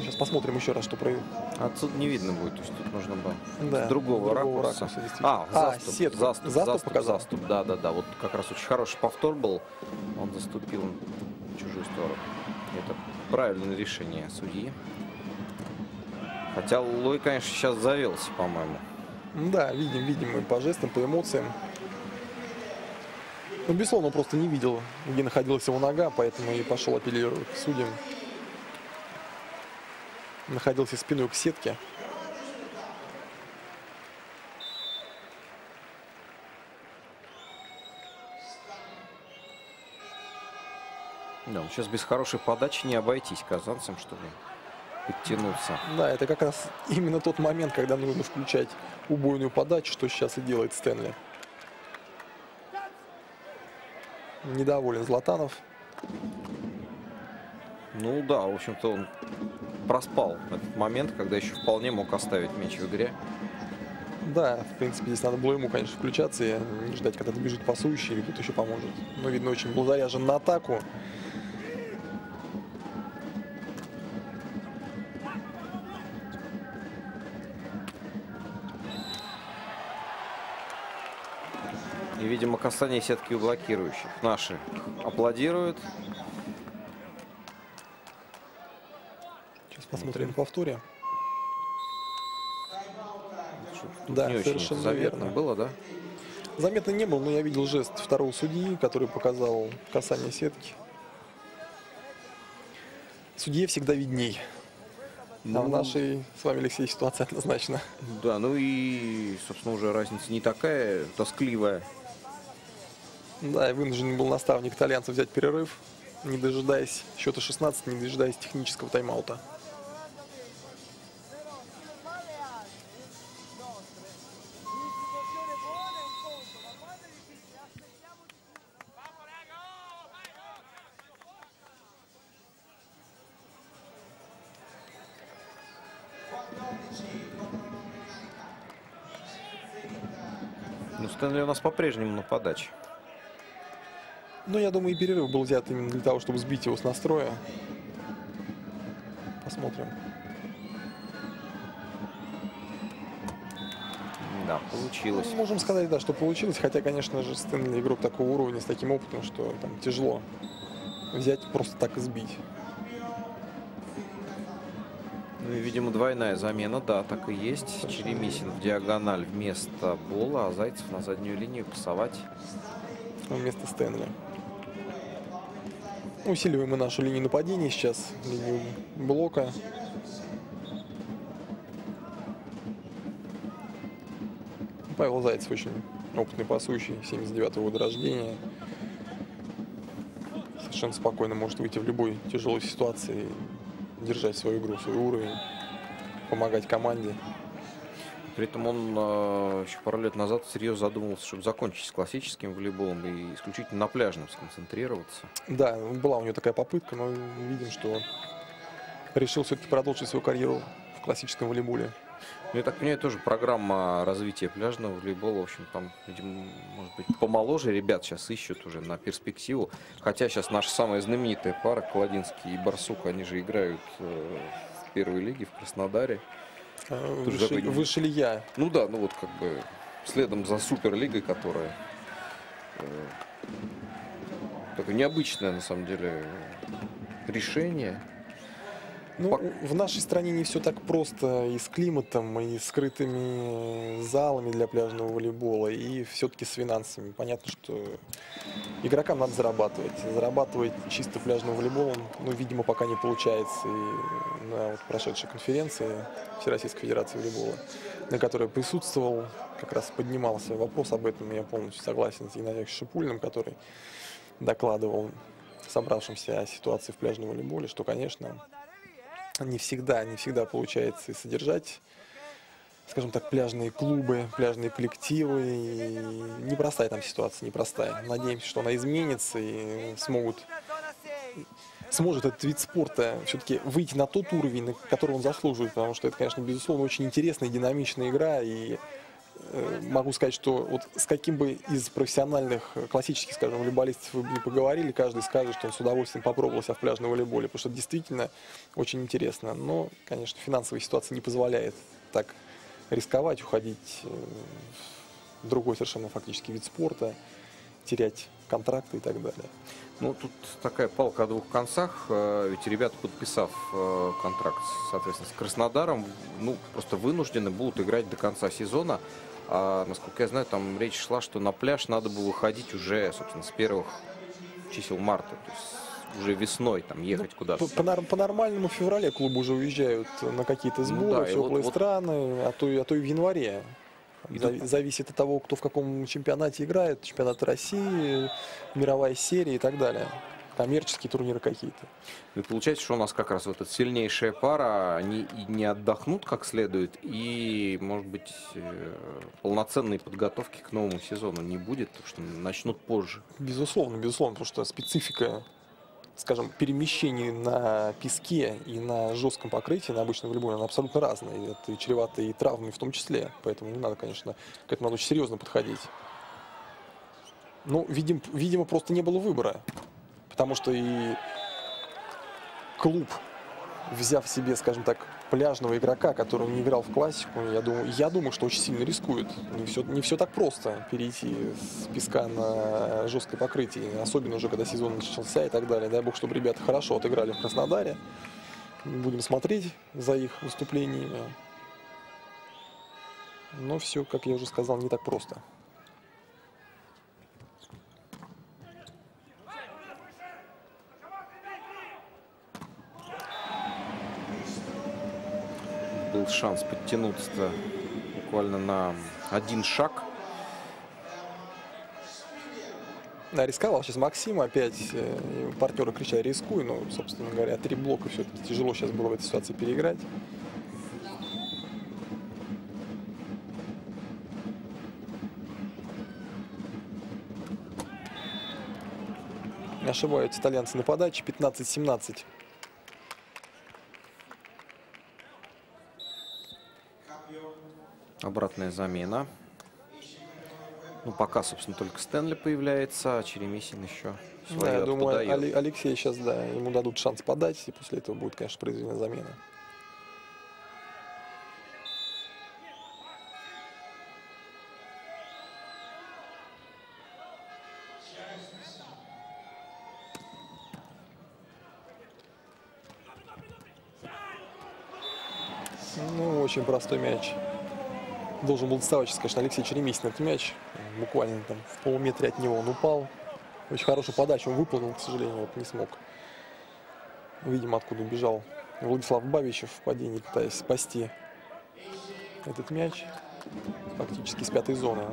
Сейчас посмотрим еще раз, что про... Отсюда не видно будет, то есть тут нужно было Да, с другого, ракурса. действительно. А, заступ, сетку. заступ, Заступ заступ, показал? заступ, да, да, да. Вот как раз очень хороший повтор был. Он заступил в чужую сторону. Это правильное решение судьи. Хотя Лой, конечно, сейчас завелся, по-моему. Да, видим, видим мы по жестам, по эмоциям. Ну, безусловно, он просто не видел, где находилась его нога, поэтому и пошел апеллировать к судьям. Находился спиной к сетке. Да, ну, сейчас без хорошей подачи не обойтись казанцам, чтобы подтянуться. Да, это как раз именно тот момент, когда нужно включать убойную подачу, что сейчас и делает Стэнли. Недоволен Златанов. Ну да, в общем-то, он проспал этот момент, когда еще вполне мог оставить мяч в игре. Да, в принципе, здесь надо было ему, конечно, включаться и ждать, когда добежит пасующий или кто-то еще поможет. Но, видно, очень был заряжен на атаку. И, видимо, касание сетки у блокирующих. Наши аплодируют. Сейчас посмотрим на повторе. Тут Да, не очень совершенно заветно верно. было, да? Заметно не был, но я видел жест второго судьи, который показал касание сетки. Судье всегда видней. А в Ну, нашей с вами, Алексей, ситуация однозначно. Да, ну и, собственно, уже разница не такая тоскливая. Да, и вынужден был наставник итальянцев взять перерыв, не дожидаясь счета 16, не дожидаясь технического тайм-аута. Ну, Стэнли у нас по-прежнему на подаче. Но я думаю, и перерыв был взят именно для того, чтобы сбить его с настроя. Посмотрим. Да, получилось. Ну, можем сказать, да, что получилось. Хотя, конечно же, Стэнли игрок такого уровня, с таким опытом, что там тяжело взять просто так и сбить. Ну и, видимо, двойная замена, да, так и есть. Черемисин в диагональ вместо Бола, а Зайцев на заднюю линию пасовать. Вместо Стэнли. Усиливаем мы нашу линию нападения сейчас, линию блока. Павел Зайцев очень опытный пасующий, 79 -го года рождения. Совершенно спокойно может выйти в любой тяжелой ситуации держать свою игру, свой уровень, помогать команде. При этом он э, еще пару лет назад серьезно задумывался, чтобы закончить с классическим волейболом и исключительно на пляжном сконцентрироваться. Да, была у него такая попытка, но видим, что решил все-таки продолжить свою карьеру в классическом волейболе. Ну, я так понимаю, тоже программа развития пляжного волейбола, в общем, там, видимо, может быть, помоложе ребят сейчас ищут уже на перспективу. Хотя сейчас наша самая знаменитая пара, Каладинский и Барсук, они же играют э, в первой лиге в Краснодаре. Выше, выше ли я? Ну да, ну вот как бы следом за Суперлигой, которая э, такое необычное на самом деле решение. Ну, Пок- в нашей стране не все так просто и с климатом, и с скрытыми залами для пляжного волейбола, и все-таки с финансами. Понятно, что игрокам надо зарабатывать. Зарабатывать чисто пляжным волейболом, ну, видимо, пока не получается. И на вот прошедшей конференции Всероссийской Федерации волейбола, на которой присутствовал, как раз поднимался вопрос об этом, я полностью согласен с Геннадием Шипульным, который докладывал собравшимся о ситуации в пляжном волейболе, что, конечно, не всегда, не всегда получается содержать, скажем так, пляжные клубы, пляжные коллективы. И непростая там ситуация, непростая. Надеемся, что она изменится и смогут, сможет этот вид спорта все-таки выйти на тот уровень, на который он заслуживает, потому что это, конечно, безусловно, очень интересная, динамичная игра, и э, могу сказать, что вот с каким бы из профессиональных э, классических, скажем, волейболистов вы бы не поговорили, каждый скажет, что он с удовольствием попробовал себя в пляжном волейболе, потому что это действительно очень интересно. Но, конечно, финансовая ситуация не позволяет так рисковать, уходить э, в другой совершенно фактически вид спорта, терять контракты и так далее. Ну, тут такая палка о двух концах. Э, Ведь ребята, подписав э, контракт, соответственно, с Краснодаром, ну, просто вынуждены будут играть до конца сезона. А, насколько я знаю, там речь шла, что на пляж надо было выходить уже, собственно, с первых чисел марта. То есть уже весной там ехать куда-то. По- По, по нормальному в феврале клубы уже уезжают на какие-то Ну сборы, да, и теплые вот- вот- страны, а то, а то и в январе. Зависит от того, кто в каком чемпионате играет, чемпионат России, мировая серия и так далее. Коммерческие турниры какие-то. И получается, что у нас как раз вот эта сильнейшая пара, они и не отдохнут как следует, и, может быть, э, полноценной подготовки к новому сезону не будет, потому что начнут позже. Безусловно, безусловно, потому что специфика, скажем, перемещений на песке и на жестком покрытии, на обычном волейболе, она абсолютно разная. И это чревато и травмами в том числе. Поэтому не надо, конечно, к этому надо очень серьезно подходить. Ну, видим, видимо, просто не было выбора. Потому что и клуб, взяв себе, скажем так, пляжного игрока, который не играл в классику, я думаю, я думаю, что очень сильно рискует. Не все, не все так просто перейти с песка на жесткое покрытие, особенно уже когда сезон начался и так далее. Дай бог, чтобы ребята хорошо отыграли в Краснодаре. Будем смотреть за их выступлениями. Но все, как я уже сказал, не так просто. Был шанс подтянуться буквально на один шаг. Да, рисковал сейчас Максим, опять э, партнеры кричали рискуй, но, собственно говоря, три блока все-таки тяжело сейчас было в этой ситуации переиграть. Не ошибаются итальянцы на подаче, 15-17. обратная замена. Ну, пока, собственно, только Стэнли появляется, а Черемисин еще свое да, я думаю, подает. Алексей сейчас, да, ему дадут шанс подать, и после этого будет, конечно, произведена замена. Ну, очень простой мяч. Должен был доставать конечно, Алексей Черемисин этот мяч. Буквально там в полуметре от него он упал. Очень хорошую подачу он выполнил, к сожалению, вот не смог. Видимо, откуда бежал Владислав Бабичев в падении, пытаясь спасти этот мяч. Фактически с пятой зоны.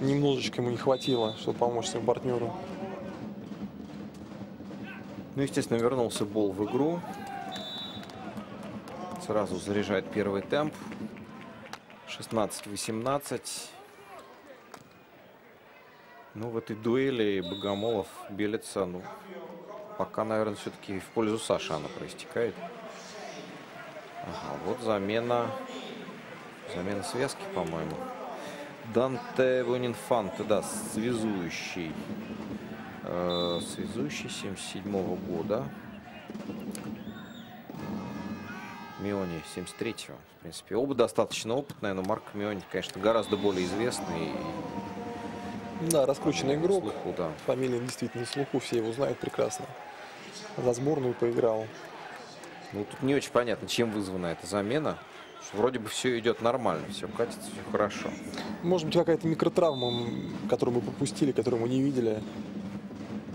Немножечко ему не хватило, чтобы помочь своему партнеру. Ну, естественно, вернулся Бол в игру. Сразу заряжает первый темп. 16-18. Ну, в этой дуэли Богомолов, Белица, ну, пока, наверное, все-таки в пользу Саши она проистекает. Ага, вот замена. Замена связки, по-моему. Данте Вунинфанте, да, связующий. Э, связующий 77 -го года. Миони 73-го. В принципе, оба достаточно опытные, но Марк Миони, конечно, гораздо более известный. Да, раскрученный игрок. Слуху, да. Фамилия действительно слуху, все его знают прекрасно. За сборную поиграл. Ну, тут не очень понятно, чем вызвана эта замена. Вроде бы все идет нормально, все катится, все хорошо. Может быть, какая-то микротравма, которую мы пропустили, которую мы не видели.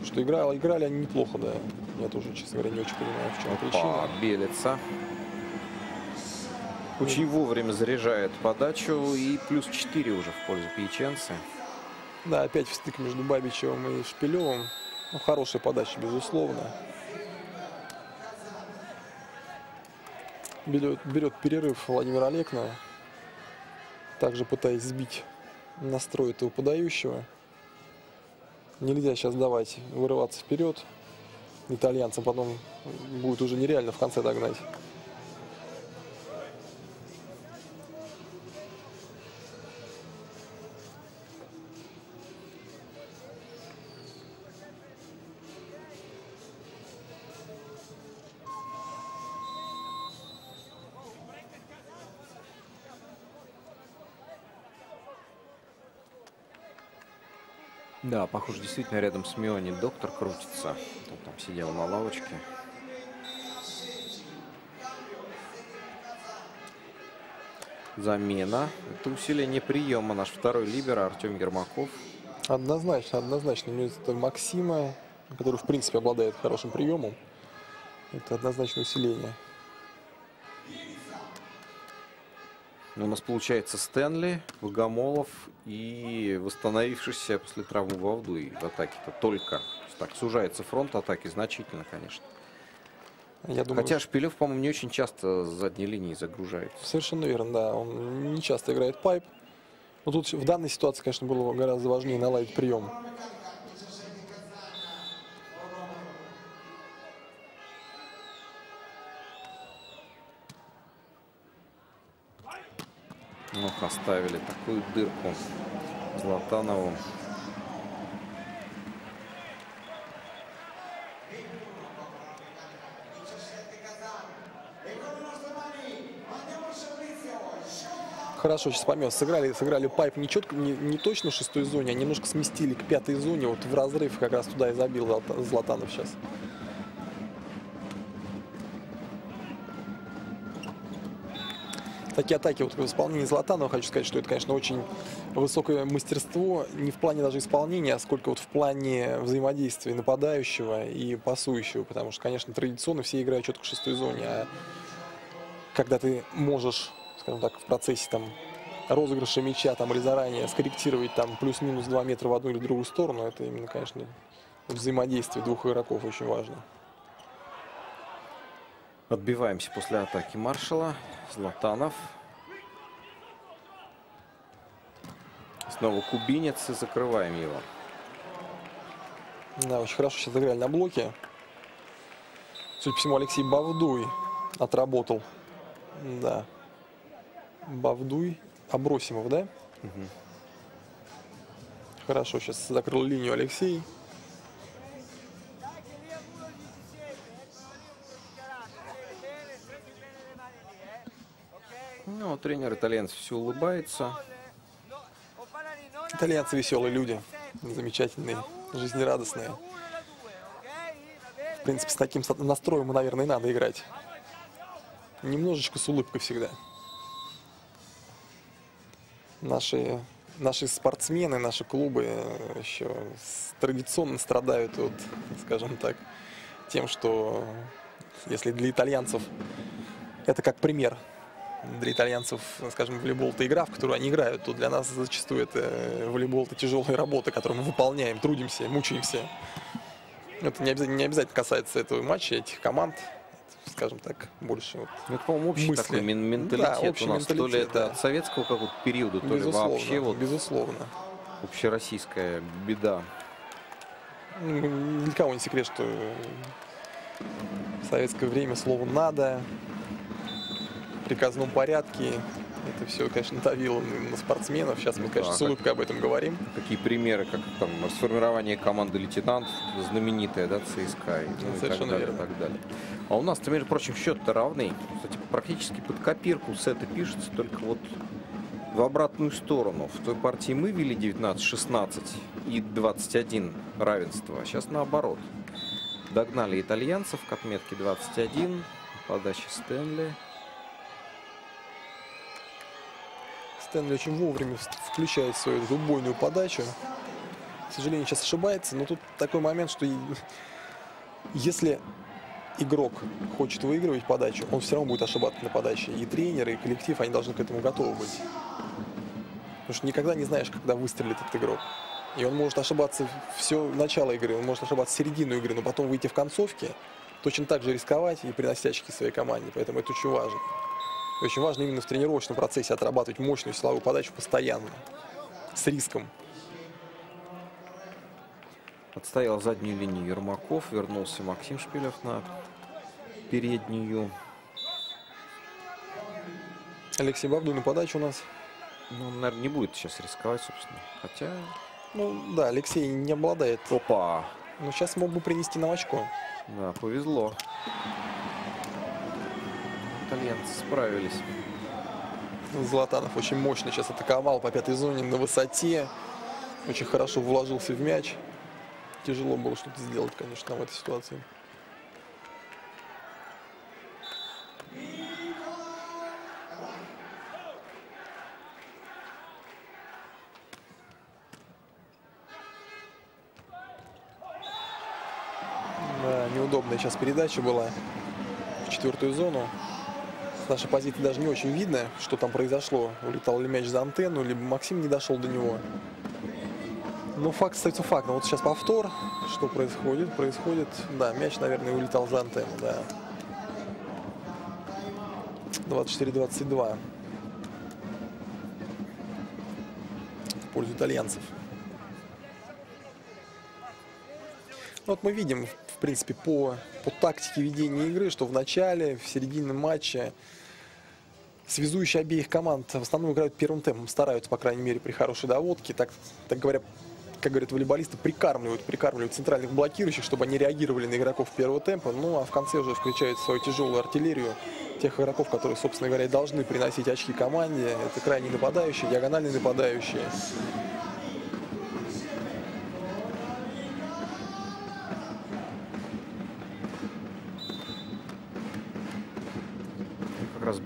Что играли, играли они неплохо, да. Я тоже, честно говоря, не очень понимаю, в чем Опа, причина. Белица. Очень вовремя заряжает подачу и плюс 4 уже в пользу пьяченцы. Да, опять в стык между Бабичевым и Шпилевым. Ну, хорошая подача, безусловно. Берет, берет перерыв Владимир Олегна. Также пытаясь сбить настрой этого подающего. Нельзя сейчас давать вырываться вперед. Итальянцам потом будет уже нереально в конце догнать. Да, похоже, действительно рядом с Миони доктор крутится. Он там сидел на лавочке. Замена. Это усиление приема. Наш второй либер Артем Ермаков. Однозначно, однозначно. Вместо Максима, который, в принципе, обладает хорошим приемом, это однозначно усиление. У нас получается Стэнли, Богомолов и восстановившийся после травмы Вавдуи в атаке-то только. Так, сужается фронт атаки значительно, конечно. Я думаю, Хотя Шпилев, по-моему, не очень часто с задней линии загружается. Совершенно верно, да. Он не часто играет пайп. Но тут в данной ситуации, конечно, было гораздо важнее наладить прием. Ну, оставили такую дырку Златанову. Хорошо, сейчас помес. Сыграли, сыграли пайп не, четко, не, не точно в шестой зоне, а немножко сместили к пятой зоне. Вот в разрыв как раз туда и забил Злата- Златанов сейчас. Такие атаки вот в исполнении Златанова, хочу сказать, что это, конечно, очень высокое мастерство, не в плане даже исполнения, а сколько вот в плане взаимодействия нападающего и пасующего, потому что, конечно, традиционно все играют четко в шестой зоне, а когда ты можешь, скажем так, в процессе там розыгрыша мяча там или заранее скорректировать там плюс-минус 2 метра в одну или другую сторону, это именно, конечно, взаимодействие двух игроков очень важно. Отбиваемся после атаки маршала. Златанов. Снова кубинец и закрываем его. Да, очень хорошо сейчас играли на блоке. Судя по всему, Алексей Бавдуй отработал. Да. Бавдуй. Абросимов, да? Хорошо, сейчас закрыл линию Алексей. Ну, тренер итальянец все улыбается. Итальянцы веселые люди, замечательные, жизнерадостные. В принципе, с таким настроем, наверное, и надо играть. немножечко с улыбкой всегда. Наши, наши спортсмены, наши клубы э, еще традиционно страдают, вот, скажем так, тем, что если для итальянцев это как пример, для итальянцев, скажем, волейбол это игра, в которую они играют, то для нас зачастую это э, волейбол это тяжелая работа, которую мы выполняем, трудимся, мучаемся. Это не обязательно, не обязательно касается этого матча, этих команд, скажем так, больше вот Ну, это, по-моему, общий мысли. такой мен- Да, менталитет общий у нас. То ли менталитет, это да. от советского какого-то периода, то ли безусловно, вообще вот безусловно. общероссийская беда. Ну, Для кого не секрет, что в советское время слово «надо» приказном порядке. Это все, конечно, давило на спортсменов. Сейчас мы, Ну конечно, да, с улыбкой об этом говорим. Такие примеры, как там сформирование команды лейтенантов, знаменитая, да, ЦСКА, и, ну, и так Совершенно далее, верно. так далее. А у нас-то, между прочим, счет-то равный. Кстати, практически под копирку сета пишется, только вот в обратную сторону. В той партии мы вели 19-16 и 21 равенство, а сейчас наоборот. Догнали итальянцев к отметке 21, подача Стэнли. Стэнли очень вовремя включает свою убойную подачу. К сожалению, сейчас ошибается, но тут такой момент, что если игрок хочет выигрывать подачу, он все равно будет ошибаться на подаче. И тренеры, и коллектив, они должны к этому готовы быть. Потому что никогда не знаешь, когда выстрелит этот игрок. И он может ошибаться все начало игры, он может ошибаться середину игры, но потом выйти в концовке, точно так же рисковать и приносить очки своей команде. Поэтому это очень важно. И очень важно именно в тренировочном процессе отрабатывать мощную силовую подачу постоянно, с риском. Отстоял заднюю линию Ермаков, вернулся Максим Шпилев на переднюю. Алексей Бабдуй на подачу у нас. Ну, он, наверное, не будет сейчас рисковать, собственно. Хотя... Ну да, Алексей не обладает. Опа! Но сейчас мог бы принести очко. Да, повезло. Итальянцы справились. Златанов очень мощно сейчас атаковал по пятой зоне на высоте. Очень хорошо вложился в мяч. Тяжело было что-то сделать, конечно, в этой ситуации. Да, неудобная сейчас передача была в четвертую зону. С нашей позиции даже не очень видно, что там произошло. Улетал ли мяч за антенну, либо Максим не дошел до него. Но факт остается фактом. Вот сейчас повтор. Что происходит? Происходит... Да, мяч, наверное, улетал за антенну, да. 24-22. В пользу итальянцев. Ну, Вот мы видим, в принципе, по, по тактике ведения игры, что в начале, в середине матча связующие обеих команд в основном играют первым темпом, стараются, по крайней мере, при хорошей доводке, так, так говоря, как говорят волейболисты, прикармливают, прикармливают центральных блокирующих, чтобы они реагировали на игроков первого темпа, ну а в конце уже включают свою тяжелую артиллерию тех игроков, которые, собственно говоря, должны приносить очки команде. Это крайние нападающие, диагональные нападающие.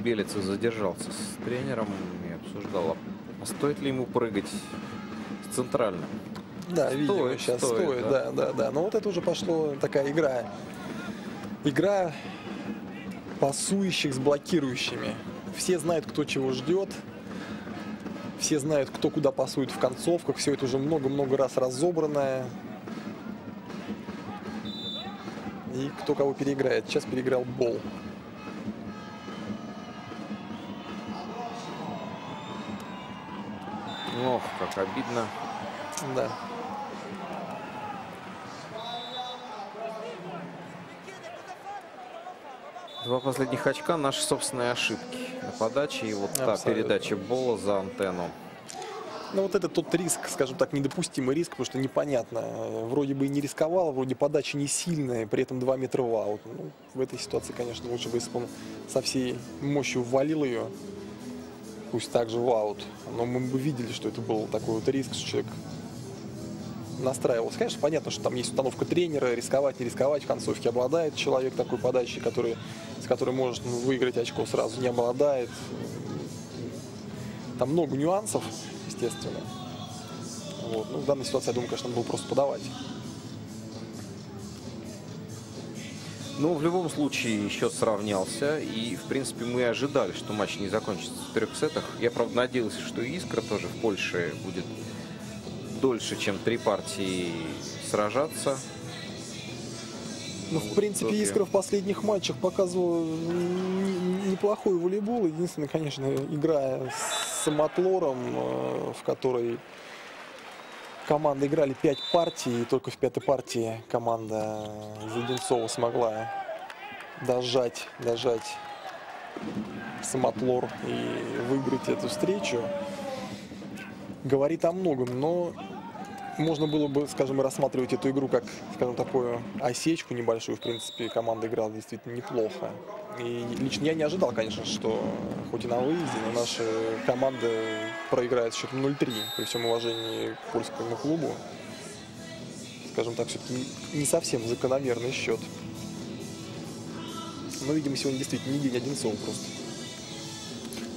И задержался с тренером и обсуждал, а стоит ли ему прыгать с центральным. Да, Стоит, видимо, сейчас стоит, стоит, да. да, да, да. Но вот это уже пошло такая игра. Игра пасующих с блокирующими. Все знают, кто чего ждет. Все знают, кто куда пасует в концовках. Все это уже много-много раз разобранное. И кто кого переиграет. Сейчас переиграл Бол. Ох, как обидно. Да. Два последних очка наши собственные ошибки на подаче и вот та Абсолютно. передача Бола за антенну. Ну вот это тот риск, скажем так, недопустимый риск, потому что непонятно. Вроде бы и не рисковал, вроде подача не сильная, при этом 2 метра в аут. Ну, в этой ситуации, конечно, лучше бы, если бы он со всей мощью ввалил ее, пусть также в аут. Но мы бы видели, что это был такой вот риск, что человек настраивался. Конечно, понятно, что там есть установка тренера, рисковать, не рисковать. В концовке обладает человек такой подачей, который с которой может ну, выиграть очко сразу, не обладает. Там много нюансов, естественно. Вот. Ну, в данной ситуации, я думаю, конечно, надо было просто подавать. Ну, в любом случае, счет сравнялся. И, в принципе, мы ожидали, что матч не закончится в трех сетах. Я, правда, надеялся, что Искра тоже в Польше будет дольше, чем три партии сражаться. Ну, в принципе, итоге- Искра в последних матчах показывал н- неплохой волейбол. Единственное, конечно, игра с Самотлором, э, в которой команды играли 5 партий, и только в пятой партии команда Зайденцова смогла дожать, дожать Самотлор и выиграть эту встречу. Говорит о многом, но можно было бы, скажем, рассматривать эту игру как, скажем, такую осечку небольшую. В принципе, команда играла действительно неплохо. И лично я не ожидал, конечно, что хоть и на выезде, но наша команда проиграет счетом 0-3 при всем уважении к польскому клубу. Скажем так, все-таки не совсем закономерный счет. Но, видимо, сегодня действительно не день Одинцова просто.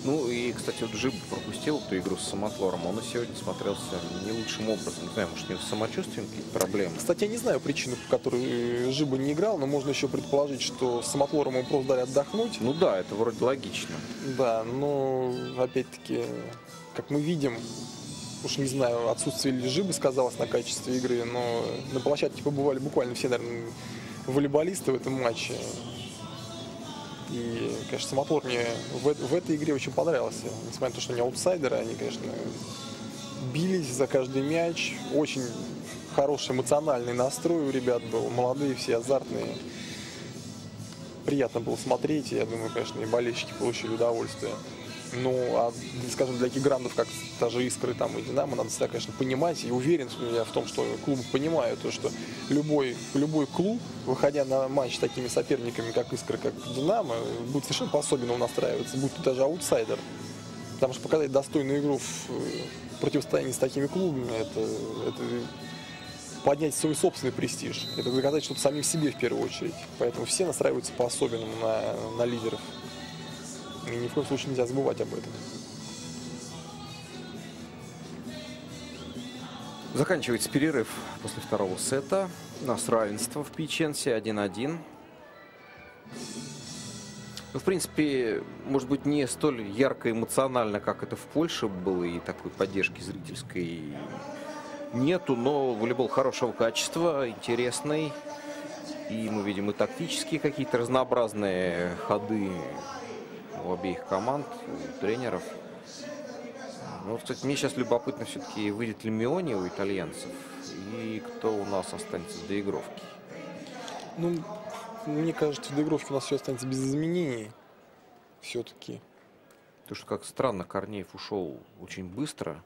Ну и, кстати, вот Джиб пропустил эту игру с Самотлором. Он и сегодня смотрелся не лучшим образом. Не знаю, может, у него с самочувствием какие-то проблемы. Кстати, я не знаю причину, по которой Жиба не играл, но можно еще предположить, что с Самотлором ему просто дали отдохнуть. Ну да, это вроде логично. Да, но опять-таки, как мы видим, уж не знаю, отсутствие ли Жибы сказалось на качестве игры, но на площадке побывали буквально все, наверное, волейболисты в этом матче. И, конечно, Самотлор мне в, в этой игре очень понравился. Несмотря на то, что они аутсайдеры, они, конечно, бились за каждый мяч. Очень хороший эмоциональный настрой у ребят был. Молодые все, азартные. Приятно было смотреть. и Я думаю, конечно, и болельщики получили удовольствие. Ну, а, скажем, для гиграндов, как та же Искры там, и Динамо, надо всегда, конечно, понимать. И уверен я в том, что клубы понимают, то, что любой, любой клуб, выходя на матч с такими соперниками, как Искры, как Динамо, будет совершенно по-особенному настраиваться, будь то даже аутсайдер. Потому что показать достойную игру в э, противостоянии с такими клубами, это, это поднять свой собственный престиж. Это доказать что-то самим себе в первую очередь. Поэтому все настраиваются по-особенному на, на лидеров. И ни в коем случае нельзя забывать об этом. Заканчивается перерыв после второго сета. У нас равенство в Пиченсе 1-1. Ну, в принципе, может быть, не столь ярко эмоционально, как это в Польше было, и такой поддержки зрительской нету, но волейбол хорошего качества, интересный. И мы видим и тактические какие-то разнообразные ходы у обеих команд, у тренеров. Ну, вот, кстати, мне сейчас любопытно все-таки, выйдет ли Миони у итальянцев, и кто у нас останется в доигровке. Ну, мне кажется, в доигровке у нас все останется без изменений. Все-таки. Потому что как странно, Корнеев ушел очень быстро.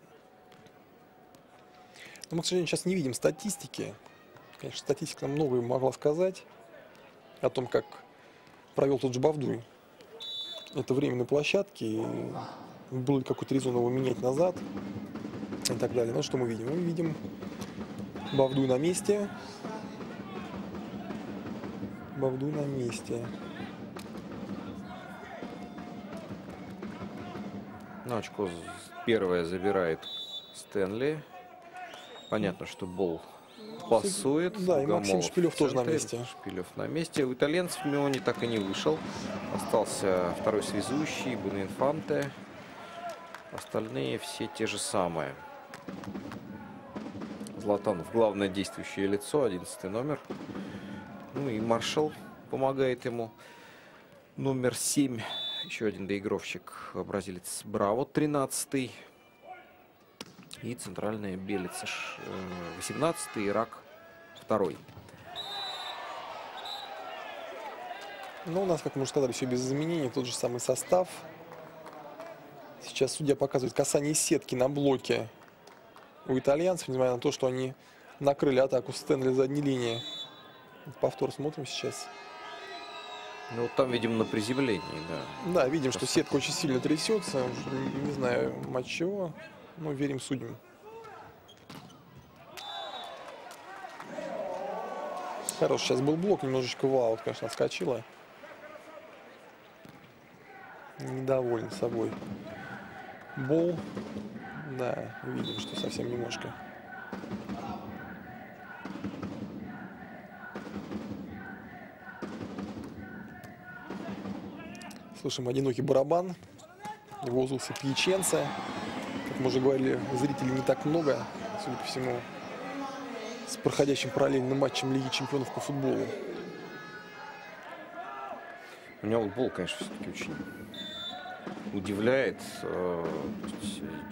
Но мы, к сожалению, сейчас не видим статистики. Конечно, статистика нам многое могла сказать о том, как провел тот же Бавдуй. Это время на площадке, и был ли какой-то резон его менять назад и так далее. Ну, что мы видим? Мы видим Бавдуй на месте. Бавдуй на месте. Ну, очко первое забирает Стэнли. Понятно, что Бол пасует. Да, и Максим Шпилев тоже на месте. Шпилев на месте. У итальянцев Миони так и не вышел. Остался второй связующий, Бонинфанте. Остальные все те же самые. Златанов главное действующее лицо, 11 номер. Ну и маршал помогает ему. Номер 7. Еще один доигровщик, бразилец Браво, 13 И центральная белица, ш- э, 18 Ирак, 2 Ну, у нас, как мы уже сказали, все без изменений, тот же самый состав. Сейчас судья показывает касание сетки на блоке у итальянцев, несмотря на то, что они накрыли атаку Стэнли задней линии. Повтор смотрим сейчас. Ну, вот там, видимо, на приземлении, да. Да, видим, что сетка очень сильно трясется. Не знаю, от чего, но верим судьям. Хороший сейчас был блок, немножечко вау, конечно, отскочила. недоволен собой. Бол. Да, видим, что совсем немножко. Слышим одинокий барабан. Вызвался Пьяченца. Как мы уже говорили, зрителей не так много, судя по всему, с проходящим параллельным матчем Лиги Чемпионов по футболу. У него бол, конечно, все-таки очень удивляет. Э,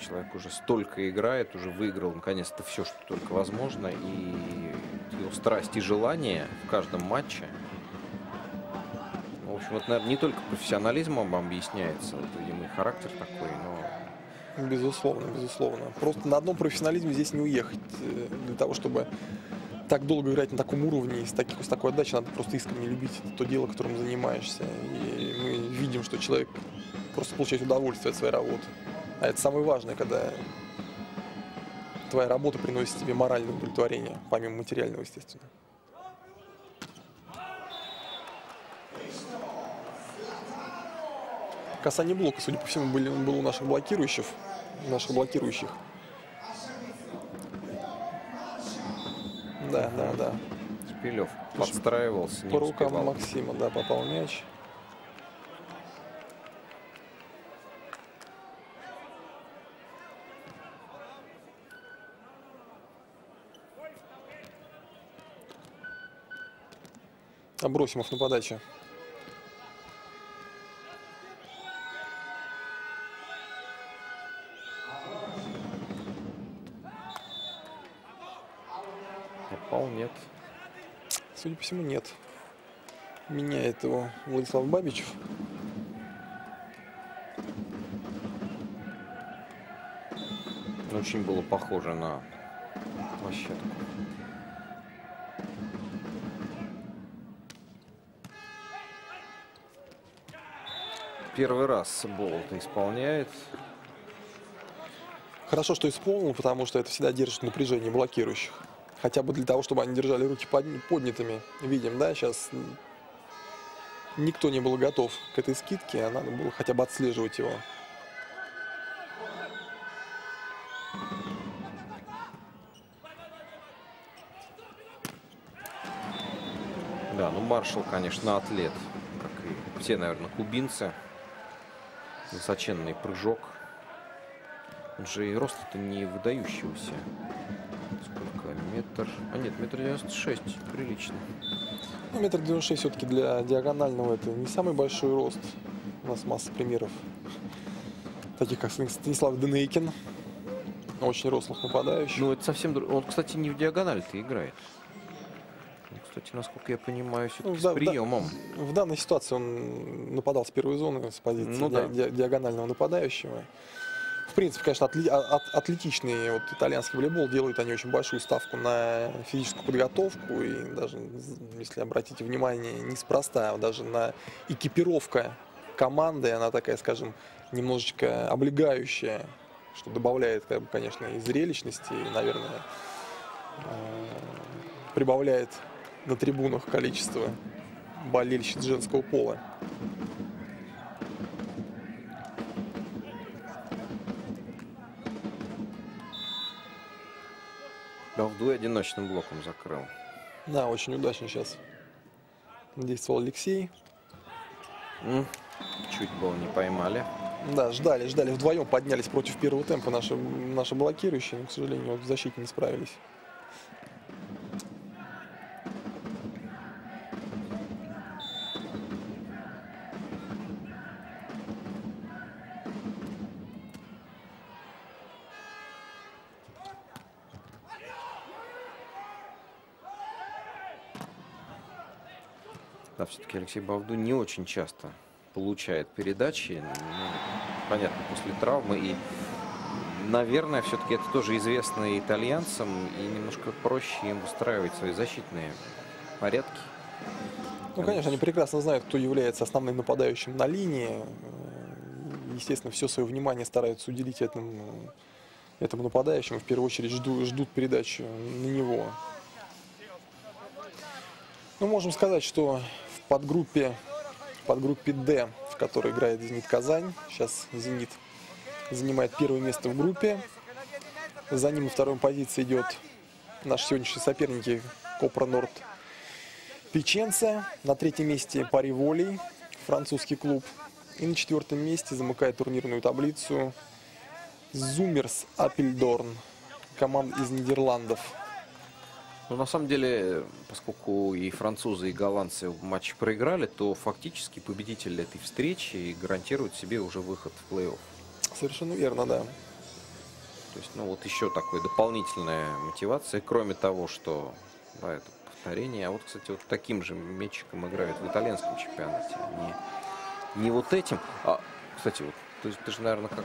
человек уже столько играет, уже выиграл наконец-то все, что только возможно. И его страсть и желание в каждом матче. В общем, это, наверное, не только профессионализмом объясняется, вот, видимо, и характер такой, но... Безусловно, безусловно. Просто на одном профессионализме здесь не уехать. Э, для того, чтобы так долго играть на таком уровне, с, таких, с такой отдачей, надо просто искренне любить то дело, которым занимаешься. И мы видим, что человек просто получает удовольствие от своей работы. А это самое важное, когда твоя работа приносит тебе моральное удовлетворение, помимо материального, естественно. Касание блока, судя по всему, были, было у наших блокирующих. Наших блокирующих. Да, да, да. Шпилев подстраивался, По рукам успевал. Максима, да, попал мяч. Абросимов на подаче. Судя по всему, нет. Меняет его Владислав Бабичев. Очень было похоже на площадку. первый раз Болт исполняет. Хорошо, что исполнил, потому что это всегда держит напряжение блокирующих. Хотя бы для того, чтобы они держали руки поднятыми. Видим, да, сейчас никто не был готов к этой скидке, а надо было хотя бы отслеживать его. Да, ну Маршал, конечно, атлет, как и все, наверное, кубинцы высоченный прыжок. Он же и рост это не выдающийся. Метр... А нет, метр девяносто шесть. Прилично. Ну, метр девяносто шесть все-таки для диагонального это не самый большой рост. У нас масса примеров. Таких, как Станислав Денейкин. Очень рослых нападающих. Ну, это совсем... Он, кстати, не в диагональ-то играет кстати, насколько я понимаю, все-таки ну, с да, приемом. Да, в данной ситуации он нападал с первой зоны, с позиции ну, да. ди диагонального нападающего. Принципе, конечно, атли от атлетичный вот, итальянский волейбол делают они очень большую ставку на физическую подготовку. И даже, если обратите внимание, неспроста, а даже на экипировка команды, она такая, скажем, немножечко облегающая, что добавляет, конечно, и зрелищности, и, наверное, э, прибавляет на трибунах количество болельщиц женского пола. Балдуй одиночным блоком закрыл. Да, очень удачно сейчас действовал Алексей. Чуть было не поймали. Да, ждали, ждали. Вдвоем поднялись против первого темпа наши, наши блокирующие, но, к сожалению, в защите не справились. Алексей Бавду не очень часто получает передачи. Ну, понятно, после травмы. И, наверное, все-таки это тоже известно и итальянцам. И немножко проще им выстраивать свои защитные порядки. Ну, конечно, они прекрасно знают, кто является основным нападающим на линии. Естественно, все свое внимание стараются уделить этому, этому нападающему. В первую очередь ждут, ждут передачу на него. Ну, можем сказать, что подгруппе, подгруппе D в который играет «Зенит Казань». Сейчас «Зенит» занимает первое место в группе. За ним на второй позиции идет наши сегодняшние соперники Копра Норд Печенца. На третьем месте Пари Волей, французский клуб. И на четвертом месте замыкает турнирную таблицу Зумерс Апельдорн, команда из Нидерландов. Ну, на самом деле, поскольку и французы, и голландцы в матче проиграли, то фактически победитель этой встречи гарантирует себе уже выход в плей-офф. Совершенно верно, да. То есть, ну, вот еще такой дополнительная мотивация, кроме того, что, да, это повторение. А вот, кстати, вот таким же метчиком играют в итальянском чемпионате. Не, не вот этим. А, кстати, вот то есть ты же, наверное, как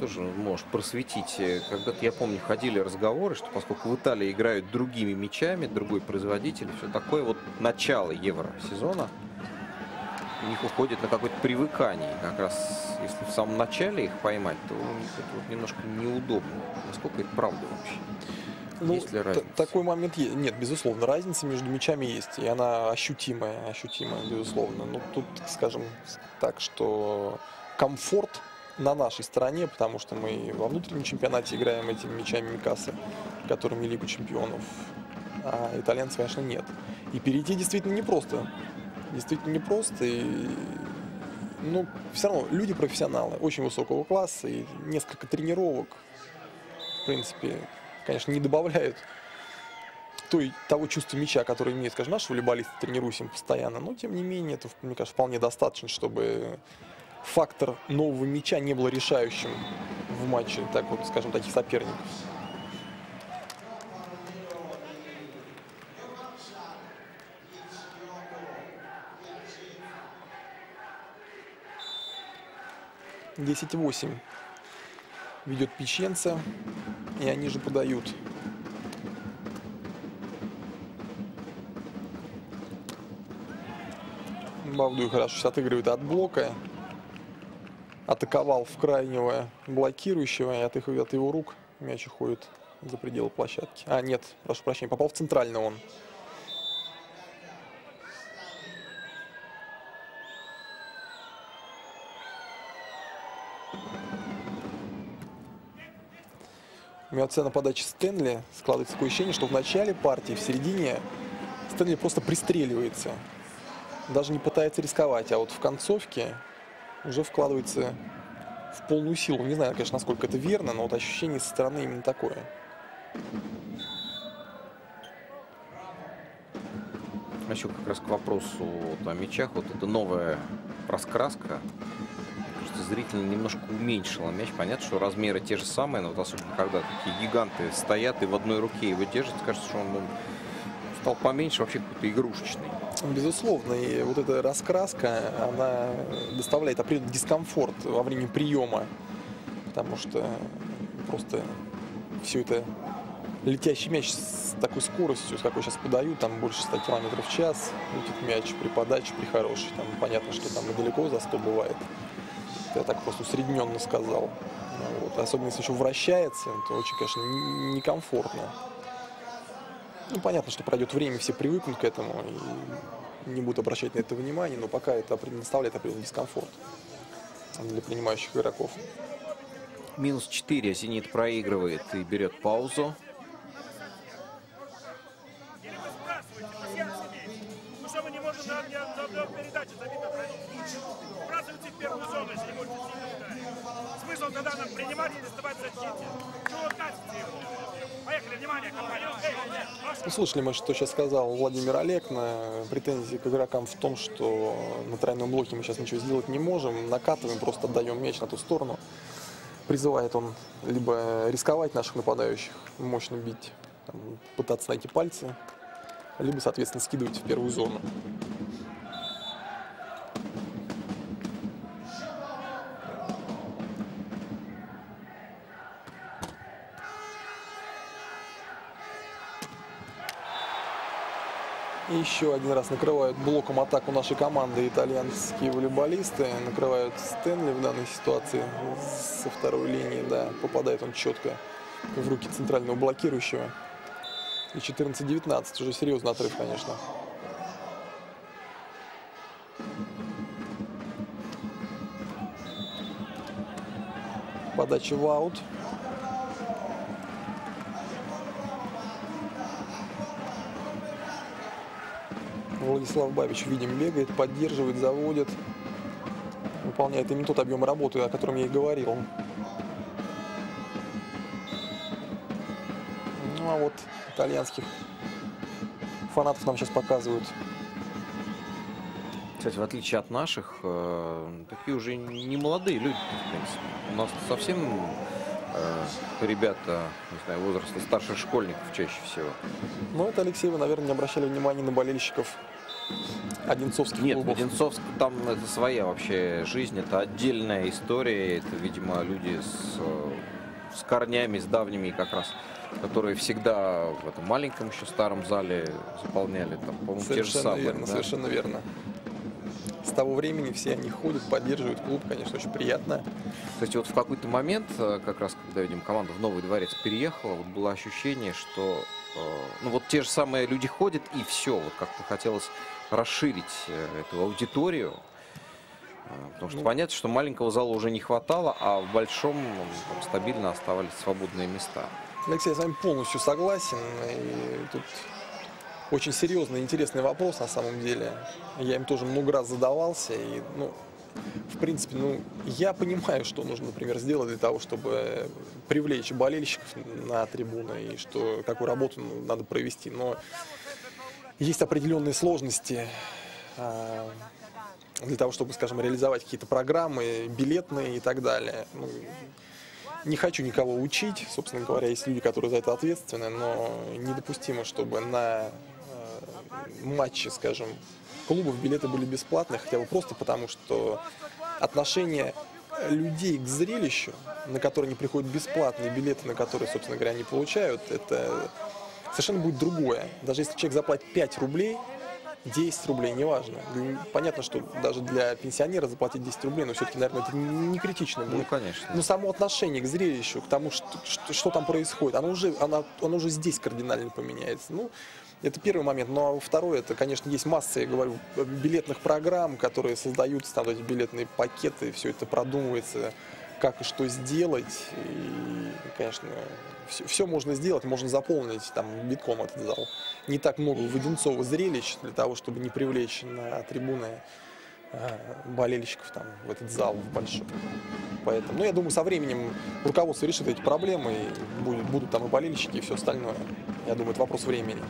тоже можешь просветить. Э, когда-то, я помню, ходили разговоры, что поскольку в Италии играют другими мячами, другой производитель, все такое, вот начало евросезона у них уходит на какое-то привыкание. Как раз если в самом начале их поймать, то у них это вот немножко неудобно. Насколько это правда вообще? Ну, есть ли разница? Такой момент есть. Нет, безусловно, разница между мячами есть, и она ощутимая, ощутимая, безусловно. Но тут, скажем так, что комфорт на нашей стороне, потому что мы во внутреннем чемпионате играем этими мячами Микаса, которыми Лигу чемпионов, а итальянцев, конечно, нет. И перейти действительно непросто. Действительно непросто. И, ну, все равно люди профессионалы, очень высокого класса, и несколько тренировок, в принципе, конечно, не добавляют той, того чувства мяча, которое имеет, скажем, наши волейболисты, тренируемся постоянно, но, тем не менее, это, мне кажется, вполне достаточно, чтобы фактор нового мяча не был решающим в матче, так вот, скажем, таких соперников. Десять восемь ведет печенца, и они же подают. Бавдуй хорошо сейчас отыгрывает от блока атаковал в крайнего блокирующего, и от, их, от его рук мяч уходит за пределы площадки. А, нет, прошу прощения, попал в центральный он. У меня цена подачи Стэнли складывается такое ощущение, что в начале партии, в середине Стэнли просто пристреливается. Даже не пытается рисковать, а вот в концовке уже вкладывается в полную силу. Не знаю, конечно, насколько это верно, но вот ощущение со стороны именно такое. А еще как раз к вопросу вот, о мячах. Вот эта новая раскраска просто зрительно немножко уменьшила мяч. Понятно, что размеры те же самые, но вот особенно когда такие гиганты стоят и в одной руке его держат, кажется, что он, он стал поменьше, вообще какой-то игрушечный. Безусловно, и вот эта раскраска, она доставляет определенный дискомфорт во время приема, потому что просто все это летящий мяч с такой скоростью, с какой сейчас подают, там больше 100 км в час, летит мяч при подаче, при хорошей, там понятно, что там и далеко за 100 бывает. Я так просто усредненно сказал. Вот. Особенно если еще вращается, то очень, конечно, некомфортно. Ну, понятно, что пройдет время, все привыкнут к этому и не будут обращать на это внимание, но пока это доставляет определенный дискомфорт для принимающих игроков. Минус 4. Зенит проигрывает и берет паузу. Смысл тогда нам принимать и доставать защите. Ну, слышали мы, что сейчас сказал Владимир Олег на претензии к игрокам в том, что на тройном блоке мы сейчас ничего сделать не можем, накатываем, просто отдаем мяч на ту сторону. Призывает он либо рисковать наших нападающих, мощно бить, пытаться найти пальцы, либо, соответственно, скидывать в первую зону. И еще один раз накрывают блоком атаку нашей команды итальянские волейболисты. Накрывают Стэнли в данной ситуации со второй линии. Да, попадает он четко в руки центрального блокирующего. И 14-19. Уже серьезный отрыв, конечно. Подача в аут. Владислав Бабич, видим, бегает, поддерживает, заводит. Выполняет именно тот объем работы, о котором я и говорил. Ну а вот итальянских фанатов нам сейчас показывают. Кстати, в отличие от наших, э, такие уже не молодые люди, в принципе. У нас совсем э, ребята, не знаю, возраста старших школьников чаще всего. Ну, это, Алексей, вы, наверное, не обращали внимания на болельщиков Одинцовских Нет, клубов. Одинцовск там это своя вообще жизнь, это отдельная история, это, видимо, люди с, э, с корнями, с давними как раз, которые всегда в этом маленьком еще старом зале заполняли, там, по-моему, те же Совершенно самые. верно, да. совершенно верно. С того времени все они ходят, поддерживают клуб, конечно, очень приятно. Кстати, вот в какой-то момент, э, как раз когда, видимо, команда в Новый дворец переехала, вот было ощущение, что ну вот те же самые люди ходят, и все. Вот как-то хотелось расширить э, эту аудиторию. Э, Потому что Ну. понятно, что маленького зала уже не хватало, а в большом там, стабильно оставались свободные места. Алексей, я с вами полностью согласен. И тут очень серьезный, интересный вопрос на самом деле. Я им тоже много раз задавался. И, ну, в принципе, ну, я понимаю, что нужно, например, сделать для того, чтобы привлечь болельщиков на трибуны и что, какую работу надо провести. Но есть определенные сложности а, для того, чтобы, скажем, реализовать какие-то программы, билетные и так далее. Ну, не хочу никого учить, собственно говоря, есть люди, которые за это ответственны, но недопустимо, чтобы на э, матче, скажем, клубов билеты были бесплатные, хотя бы просто потому, что отношение людей к зрелищу, на которое они приходят бесплатные билеты, на которые, собственно говоря, они получают, это совершенно будет другое. Даже если человек заплатит 5 рублей, 10 рублей, неважно. Понятно, что даже для пенсионера заплатить 10 рублей, но все-таки, наверное, это не критично будет. Ну, конечно. Но само отношение к зрелищу, к тому, что, что, что там происходит, оно уже, оно, оно уже здесь кардинально поменяется. Ну, это первый момент. Ну, а второй, это, конечно, есть масса, я говорю, билетных программ, которые создаются, там, эти билетные пакеты, все это продумывается, как и что сделать. И, конечно, все, все можно сделать, можно заполнить там битком этот зал. Не так много у Воденцова зрелищ для того, чтобы не привлечь на трибуны э, болельщиков там, в этот зал в большой. Поэтому, ну, я думаю, со временем руководство решит эти проблемы, и будет, будут там и болельщики, и все остальное. Я думаю, это вопрос времени.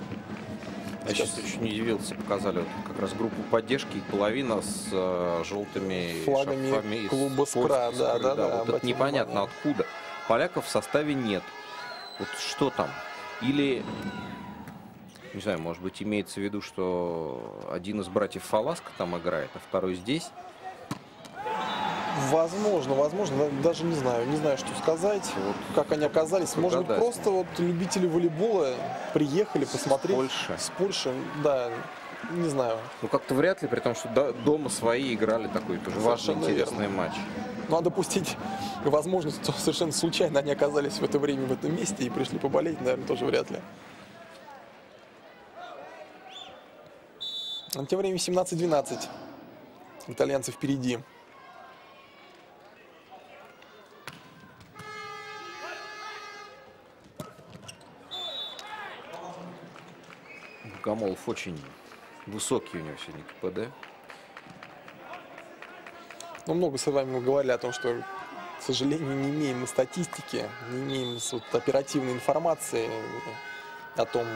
Я сейчас очень удивился, показали вот как раз группу поддержки, и половина с э, желтыми Флагами шарфами клуба «Скра», польского да, да, да, Вот это непонятно внимание. откуда. Поляков в составе нет. Вот что там? Или, не знаю, может быть, имеется в виду, что один из братьев Фаласка там играет, а второй здесь? Возможно, возможно, да- даже не знаю, не знаю, что сказать, Вот как они оказались. Может быть, просто вот любители волейбола приехали посмотреть. Польши. С Польши, да, не знаю. Ну, как-то вряд ли, при том, что до- дома свои играли такой тоже важный, интересный матч. Надо допустить возможность, что совершенно случайно они оказались в это время в этом месте и пришли поболеть, наверное, тоже вряд ли. А тем временем 17-12. Итальянцы впереди. Гамолов очень высокий у него сегодня КПД. Ну, много с вами мы говорили о том, что, к сожалению, не имеем мы статистики, не имеем вот оперативной информации о том,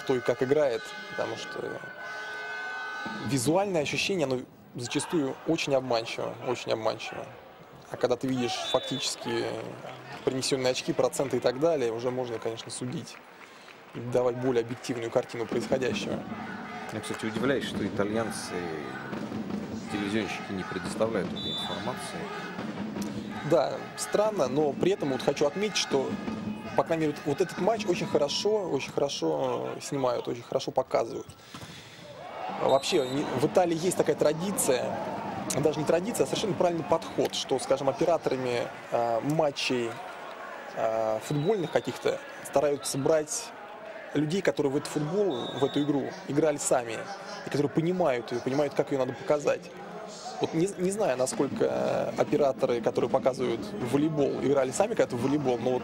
кто и как играет, потому что визуальное ощущение, оно зачастую очень обманчиво, очень обманчиво. А когда ты видишь фактически принесенные очки, проценты и так далее, уже можно, конечно, судить давать более объективную картину происходящего. Я, кстати, удивляюсь, что итальянцы, телевизионщики не предоставляют этой информации. Да, странно, но при этом вот хочу отметить, что, по крайней мере, вот этот матч очень хорошо, очень хорошо снимают, очень хорошо показывают. Вообще, в Италии есть такая традиция, даже не традиция, а совершенно правильный подход, что, скажем, операторами э, матчей э, футбольных каких-то стараются брать людей, которые в этот футбол, в эту игру играли сами, и которые понимают ее, понимают, как ее надо показать. Вот не, не знаю, насколько операторы, которые показывают волейбол, играли сами когда-то в волейбол, но вот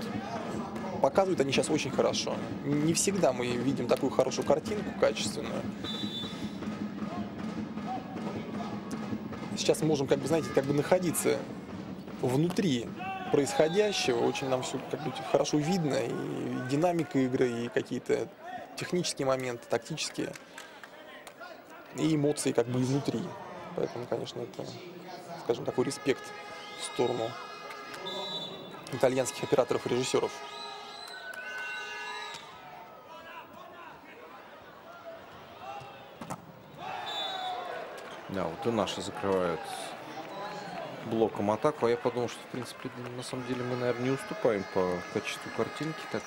показывают они сейчас очень хорошо. Не всегда мы видим такую хорошую картинку, качественную. Сейчас мы можем, как бы, знаете, как бы находиться внутри происходящего. Очень нам все как бы хорошо видно. И динамика игры, и какие-то технические моменты, тактические. И эмоции как бы изнутри. Поэтому, конечно, это, скажем, такой респект в сторону итальянских операторов и режиссеров. Да, вот и наши закрывают блоком атаку. А я подумал, что, в принципе, на самом деле мы, наверное, не уступаем по качеству картинки. Так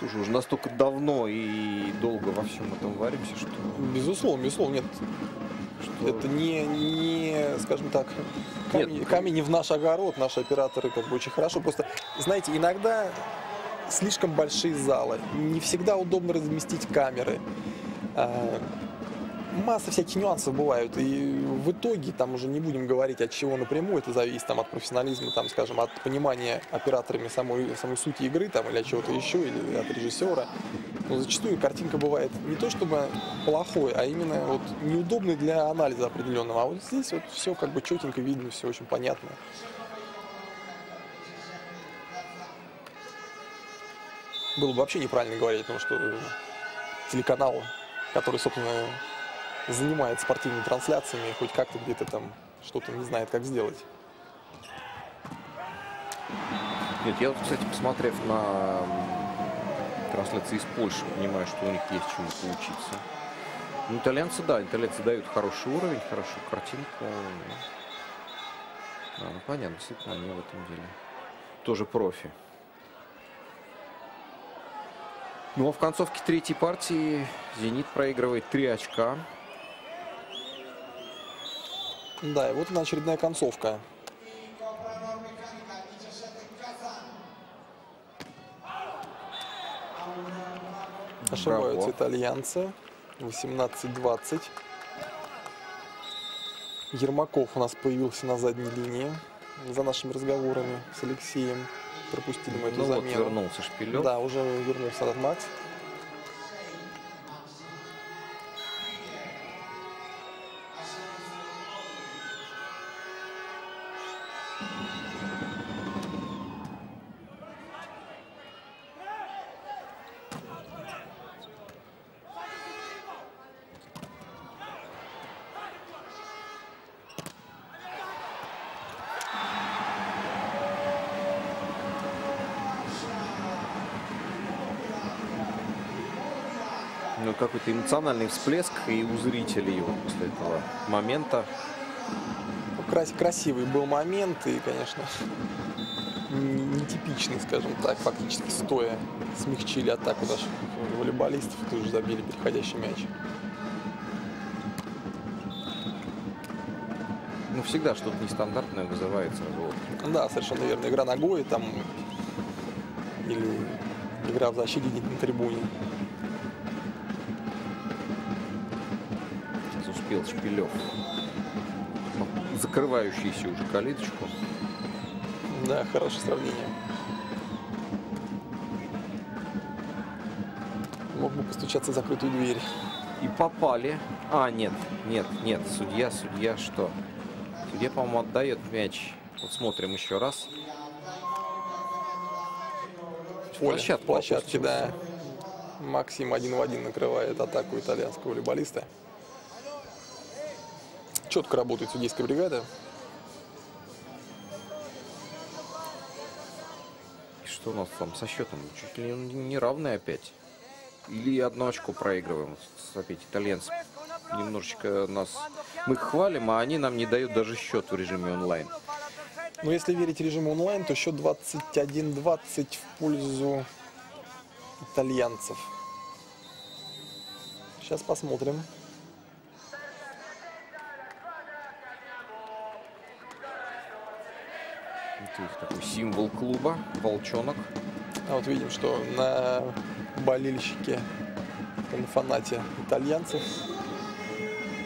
тоже уже настолько давно и долго во всем этом варимся, что... Безусловно, безусловно, нет. что... Это не, не, скажем так, камень, Нет. камень не в наш огород, наши операторы как бы очень хорошо. Просто, знаете, иногда слишком большие залы, не всегда удобно разместить камеры. Масса всяких нюансов бывают, и в итоге там уже не будем говорить, от чего напрямую это зависит, там, от профессионализма, там, скажем, от понимания операторами самой, самой сути игры, там, или от чего-то еще, или от режиссера. Но зачастую картинка бывает не то чтобы плохой, а именно вот неудобной для анализа определенного. А вот здесь вот все как бы четенько видно, все очень понятно. Было бы вообще неправильно говорить, потому что э, телеканал, который, собственно, занимается спортивными трансляциями, хоть как-то где-то там что-то не знает, как сделать. Нет, я кстати, посмотрев на трансляции из Польши, понимаю, что у них есть чему поучиться. Ну, итальянцы, да, итальянцы дают хороший уровень, хорошую картинку. Да, ну, понятно, действительно, они в этом деле тоже профи. Ну, а в концовке третьей партии «Зенит» проигрывает 3 очка. Да, и вот она очередная концовка. Ошибаются Браво. итальянцы. 18-20. Ермаков у нас появился на задней линии. За нашими разговорами с Алексеем пропустили мы эту Ну, вот замену. вернулся Шпилев. Да, уже вернулся этот Макс. Какой-то эмоциональный всплеск и у зрителей вот после этого момента. Крас- красивый был момент и, конечно, нетипичный, скажем так, фактически стоя смягчили атаку наших волейболистов тут же забили переходящий мяч. Ну, всегда что-то нестандартное вызывает сразу отклик. Да, совершенно верно. Игра ногой там или игра в защите на трибуне. Успел Шпилев. Закрывающийся уже калиточку. Да, хорошее сравнение. Мог бы постучаться в закрытую дверь. И попали. А, нет, нет, нет. Судья, судья что? Судья, по-моему, отдает мяч. Вот смотрим еще раз. Поле, площадке, опустился. да. Максим один в один накрывает атаку итальянского волейболиста. Четко работает судейская бригада. И что у нас там со счетом? Чуть ли не неравный опять. Или одно очко проигрываем. Опять итальянцы немножечко нас... Мы их хвалим, а они нам не дают даже счет в режиме онлайн. Но если верить режиму онлайн, то счет 21-20 в пользу итальянцев. Сейчас посмотрим. Это их такой символ клуба, волчонок. А вот видим, что на болельщике, на фанате итальянцев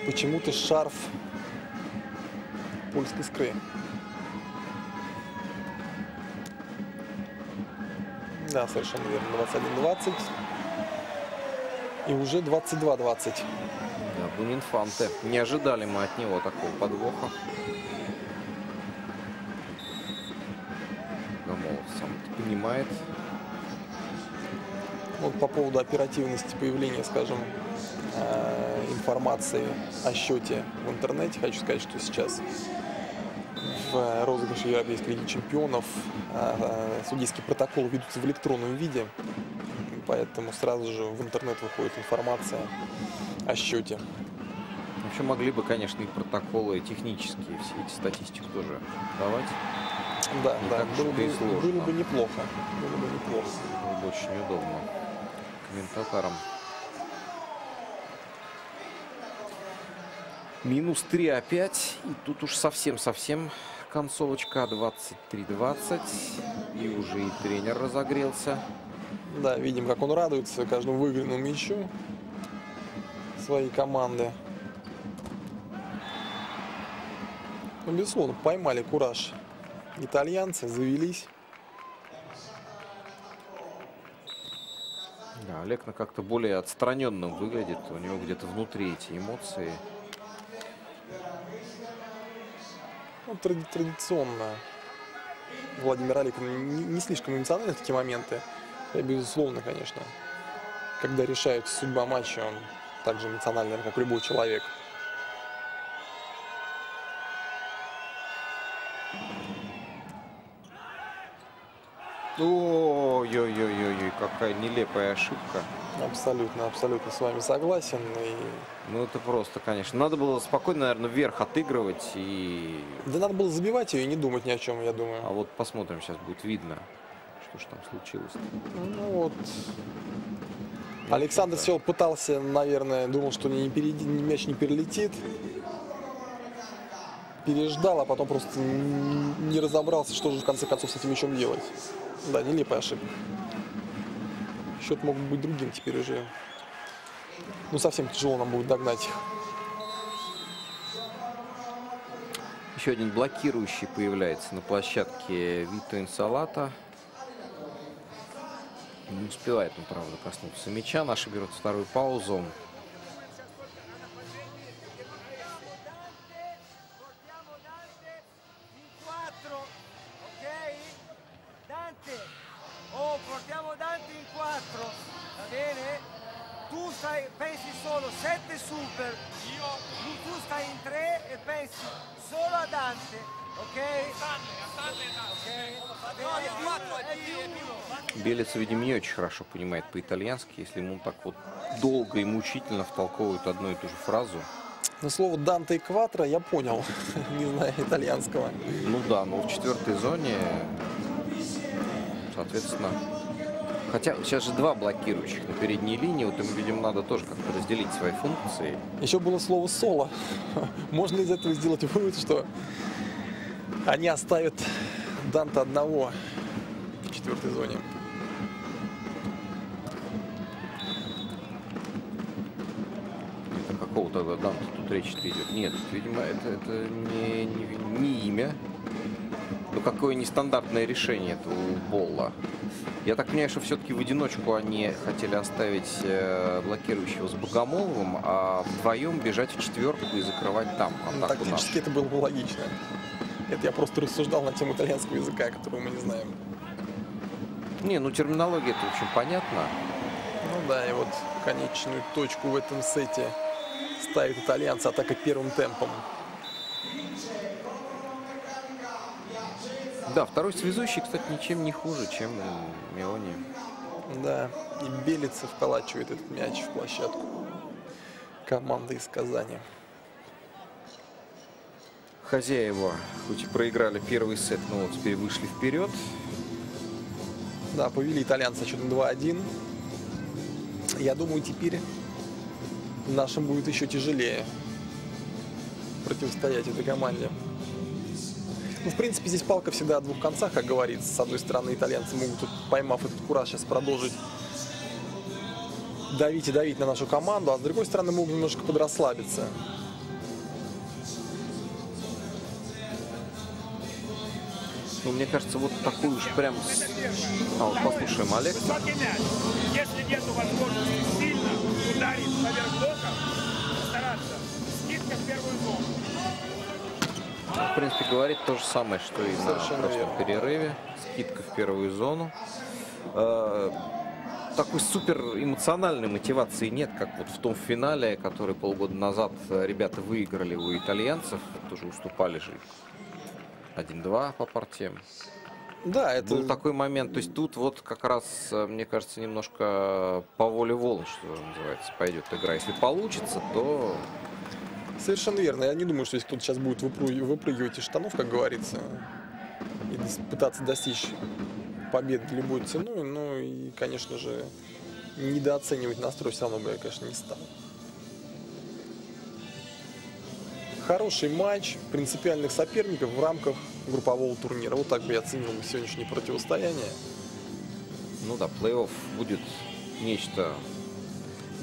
почему-то шарф Импульс Искры. Да, совершенно верно. 21-20. И уже 22-20. Да, Бунинфанте. Не ожидали мы от него такого подвоха. Понимает. Вот по поводу оперативности появления, скажем, э, информации о счете в интернете, хочу сказать, что сейчас в розыгрыше Европейской лиги чемпионов э, судейские протоколы ведутся в электронном виде, поэтому сразу же в интернет выходит информация о счете. Вообще могли бы, конечно, и протоколы технические, все эти статистику тоже давать. Да, Не да, так уж было и бы, сложно. было бы неплохо. Было бы неплохо. Было бы очень удобно комментаторам. Минус 3 опять. И тут уж совсем-совсем концовочка 23-20. И уже и тренер разогрелся. Да, видим, как он радуется каждому выигранному мячу своей команды. Ну, безусловно, поймали кураж итальянцы, завелись. Да, Олег на как-то более отстраненным выглядит. У него где-то внутри эти эмоции. Ну, тради- традиционно Владимир Алик не, не слишком эмоциональны в такие моменты. И, безусловно, конечно, когда решается судьба матча, он так же эмоциональный, как любой человек. Ой-ой-ой-ой, какая нелепая ошибка. Абсолютно, абсолютно с вами согласен. И... Ну это просто, конечно. Надо было спокойно, наверное, вверх отыгрывать и... Да надо было забивать ее и не думать ни о чем, я думаю. А вот посмотрим, сейчас будет видно, что же там случилось. Ну вот. Александр Сел пытался, наверное, думал, что не перейди- мяч не перелетит. Переждал, а потом просто не разобрался, что же в конце концов с этим мячом делать. Да, нелепая ошибка. Счет мог бы быть другим теперь уже. Ну, совсем тяжело нам будет догнать их. Еще один блокирующий появляется на площадке Вито Инсалата. Не успевает он, правда, коснуться мяча. Наши берут вторую паузу. Белец, видимо, не очень хорошо понимает по-итальянски, если ему так вот долго и мучительно втолковывают одну и ту же фразу. Но слово Данте и Кватро я понял, не знаю итальянского. Ну да, но в четвертой зоне, соответственно... Хотя сейчас же два блокирующих на передней линии, вот им, видимо, надо тоже как-то разделить свои функции. Еще было слово соло. Можно из этого сделать вывод, что они оставят Данта одного в четвертой зоне. Это какого тогда Данта тут речь идет? Нет, видимо, это, это не, не, не имя. Ну, какое нестандартное решение этого Болла. Я так понимаю, что все-таки в одиночку они хотели оставить э, блокирующего с Богомоловым, а вдвоем бежать в четверку и закрывать там Ну. Тактически это было бы логично. Это я просто рассуждал на тему итальянского языка, которого мы не знаем. Не, ну терминология это очень понятно. Ну да, и вот конечную точку в этом сете ставит итальянцы атака первым темпом. Да, второй связующий, кстати, ничем не хуже, чем Миони. Да, и Белица вколачивает этот мяч в площадку команды из Казани. Хозяева, хоть и проиграли первый сет, но вот теперь вышли вперед. Да, повели итальянцы счетом 2-1. Я думаю, теперь нашим будет еще тяжелее противостоять этой команде. Ну, в принципе, здесь палка всегда о двух концах, как говорится. С одной стороны, итальянцы могут, поймав этот кураж, сейчас продолжить давить и давить на нашу команду, а с другой стороны, могут немножко подрасслабиться. Ну, мне кажется, вот такой уж прям... А, вот послушаем Алекса. Если нет возможности сильно ударить поверх блока, стараться. Скидка в первую зону. В принципе, говорит то же самое, что и на прошлом перерыве. Скидка в первую зону. Э, Такой супер эмоциональной мотивации нет, как вот в том финале, который полгода назад э, ребята выиграли у итальянцев. Тоже уступали же 1-2 по партиям. Да, это Был такой момент. То есть тут вот как раз, э, мне кажется, немножко по воле волн, что называется, пойдет игра. Если получится, то совершенно верно. Я не думаю, что если кто-то сейчас будет выпрыгивать из штанов, как говорится, и пытаться достичь победы любой ценой, ну и, конечно же, недооценивать настрой все равно бы я, конечно, не стал. Хороший матч принципиальных соперников в рамках группового турнира. Вот так бы я оценил сегодняшнее противостояние. Ну да, плей-офф будет нечто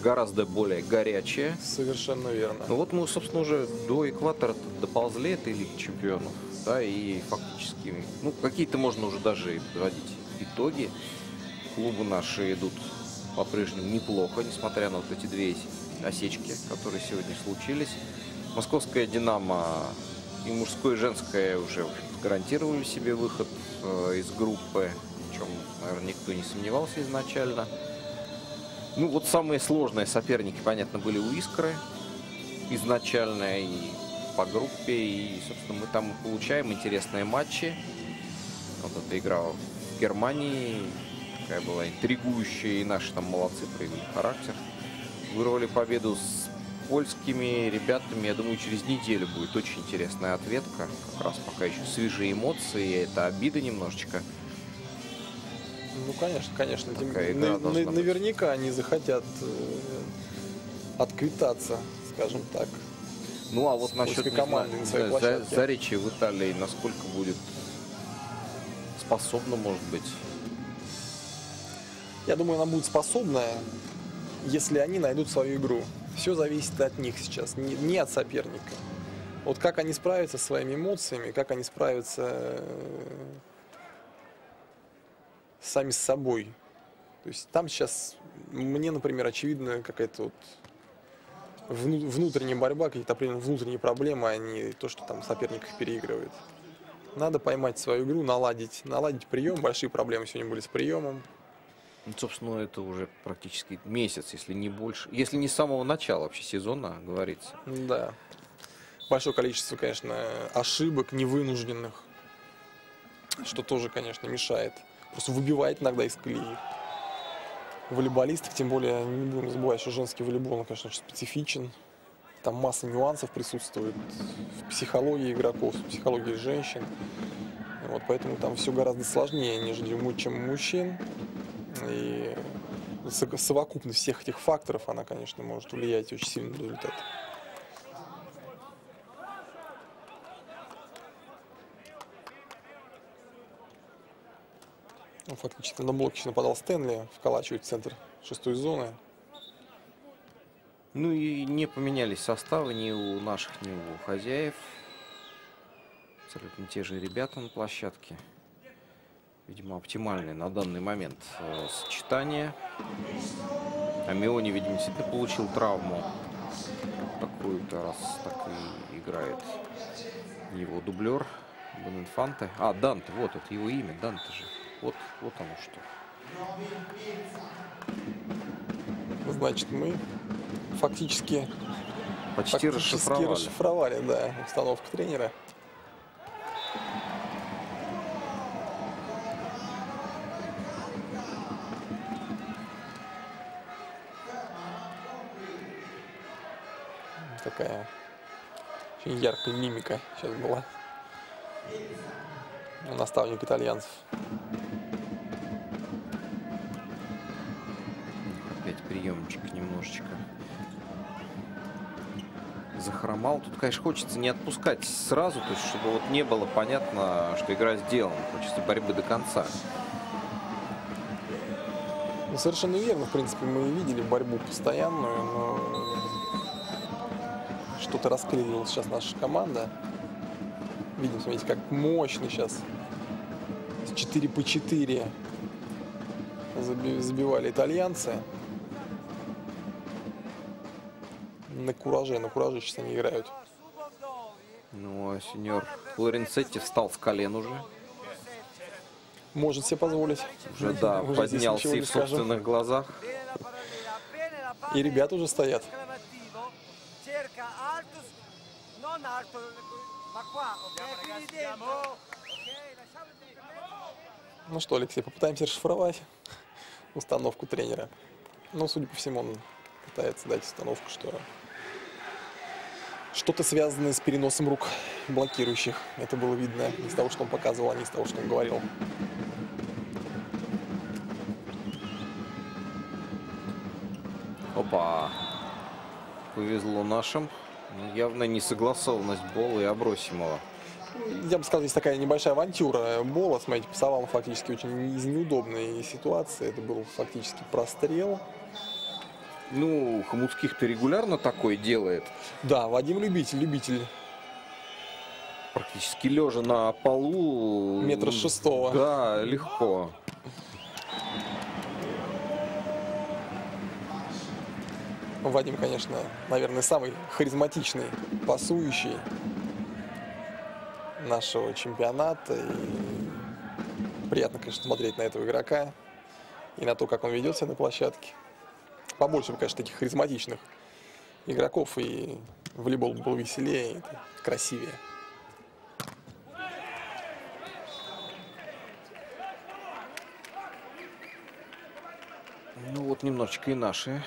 гораздо более горячее. Совершенно верно. Ну вот мы, собственно, уже до экватора доползли этой Лиги Чемпионов. Да, и фактически, ну, какие-то можно уже даже и подводить итоги. Клубы наши идут по-прежнему неплохо, несмотря на вот эти две осечки, которые сегодня случились. Московская «Динамо» и мужское, и женское уже гарантировали себе выход э, из группы, в чем, наверное, никто не сомневался изначально. Ну, вот самые сложные соперники, понятно, были у «Искры» изначально и по группе, и, собственно, мы там получаем интересные матчи. Вот эта игра в Германии такая была интригующая, и наши там молодцы проявили характер. Вырвали победу с польскими ребятами. Я думаю, через неделю будет очень интересная ответка. Как раз пока еще свежие эмоции, это обида немножечко. Ну, конечно, конечно. Такая на- на- быть. наверняка они захотят э, отквитаться, скажем так. Ну, а вот насчет команды на своей за-. Заречья в Италии, насколько будет способна, может быть, Я думаю, она будет способная, если они найдут свою игру. Все зависит от них сейчас, не, от соперника. Вот как они справятся со своими эмоциями, как они справятся э, сами с собой. То есть там сейчас, мне, например, очевидно какая-то вот вну- внутренняя борьба, какие-то определенные внутренние проблемы, а не то, что там соперник их переигрывает. Надо поймать свою игру, наладить, наладить прием. Большие проблемы сегодня были с приемом. Ну, собственно, это уже практически месяц, если не больше. Если не с самого начала вообще сезона, говорится. Да. Большое количество, конечно, ошибок невынужденных, что тоже, конечно, мешает. Просто выбивает иногда из колеи. Волейболистов, тем более, не будем забывать, что женский волейбол, он, конечно, специфичен. Там масса нюансов присутствует в психологии игроков, в психологии женщин. Вот, поэтому там все гораздо сложнее, нежели чем у мужчин. И со- совокупность всех этих факторов, она, конечно, может влиять очень сильно на результат. Ну, фактически на блоке нападал Стэнли, вколачивает центр шестой зоны. Ну и не поменялись составы ни у наших, ни у хозяев. Абсолютно те же ребята на площадке. Видимо, оптимальные на данный момент э, сочетание. Амиони, видимо, действительно получил травму. Такую-то раз так и играет его дублер Бонинфанте. А, Данте, вот это его имя, Данте же. Вот, вот оно что. Значит, мы фактически, Почти фактически расшифровали. расшифровали, да, установку тренера. Яркая мимика сейчас была. у Наставник итальянцев. Опять приемчик немножечко захромал. Тут, конечно, хочется не отпускать сразу, то есть, чтобы вот не было понятно, что игра сделана. Хочется борьбы до конца. Ну, совершенно верно. В принципе, мы видели борьбу постоянную, но что-то расклеилась сейчас наша команда. Видим, смотрите, как мощно сейчас 4 по 4 заби- забивали итальянцы. На кураже, на кураже сейчас они играют. Ну, а сеньор Лоренцетти встал с колен уже. Может себе позволить. Уже, да, Уже поднялся и в скажем. собственных глазах. И ребята уже стоят. Ну что, Алексей, попытаемся расшифровать установку тренера. Ну, судя по всему, он пытается дать установку, что что-то связанное с переносом рук блокирующих. Это было видно не из того, что он показывал, а не из того, что он говорил. Опа. Повезло нашим. Явно несогласованность Бола и Абросимова. Я бы сказал, здесь такая небольшая авантюра. Бола, смотрите, пасовал фактически очень из неудобной ситуации. Это был фактически прострел. Ну, Хомутских-то регулярно такое делает. Да, Вадим любитель, любитель. Практически лежа на полу. Метра шестого. Да, легко. Вадим, конечно, наверное, самый харизматичный пасующий нашего чемпионата. И приятно, конечно, смотреть на этого игрока и на то, как он ведет себя на площадке. Побольше, конечно, таких харизматичных игроков, и волейбол был веселее, красивее. Ну вот немножечко и наши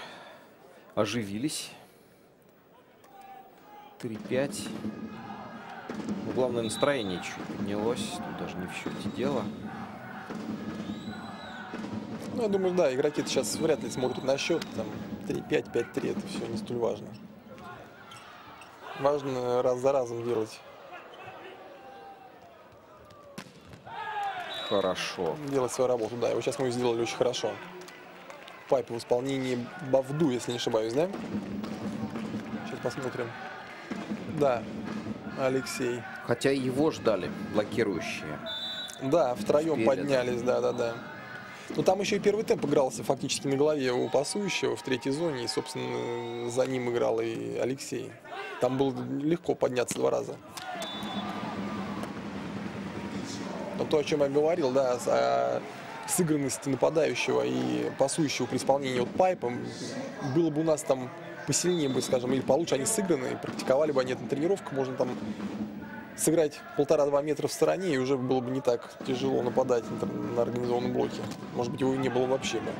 оживились. 3-5. Главное, настроение чуть поднялось. Тут даже не в счете дело. Ну, я думаю, да, игроки сейчас вряд ли смотрят на счет. Там 3-5, 5-3, это все не столь важно. Важно раз за разом делать, Хорошо. делать свою работу. Да, вот сейчас мы сделали очень хорошо. Пайп в исполнении Бавду, если не ошибаюсь, да? Сейчас посмотрим. Да, Алексей. Хотя его ждали блокирующие. Да, втроем Успели, поднялись, да, да, да. Но там еще и первый темп игрался фактически на голове у пасующего в третьей зоне, и, собственно, за ним играл и Алексей. Там было легко подняться два раза. Но то, о чем я говорил, да, о сыгранности нападающего и пасующего при исполнении вот пайпом, было бы у нас там посильнее бы, скажем, или получше они сыграны, и практиковали бы они это на тренировках, можно там сыграть полтора-два метра в стороне, и уже было бы не так тяжело нападать на, на организованном блоке. Может быть, его и не было вообще бы.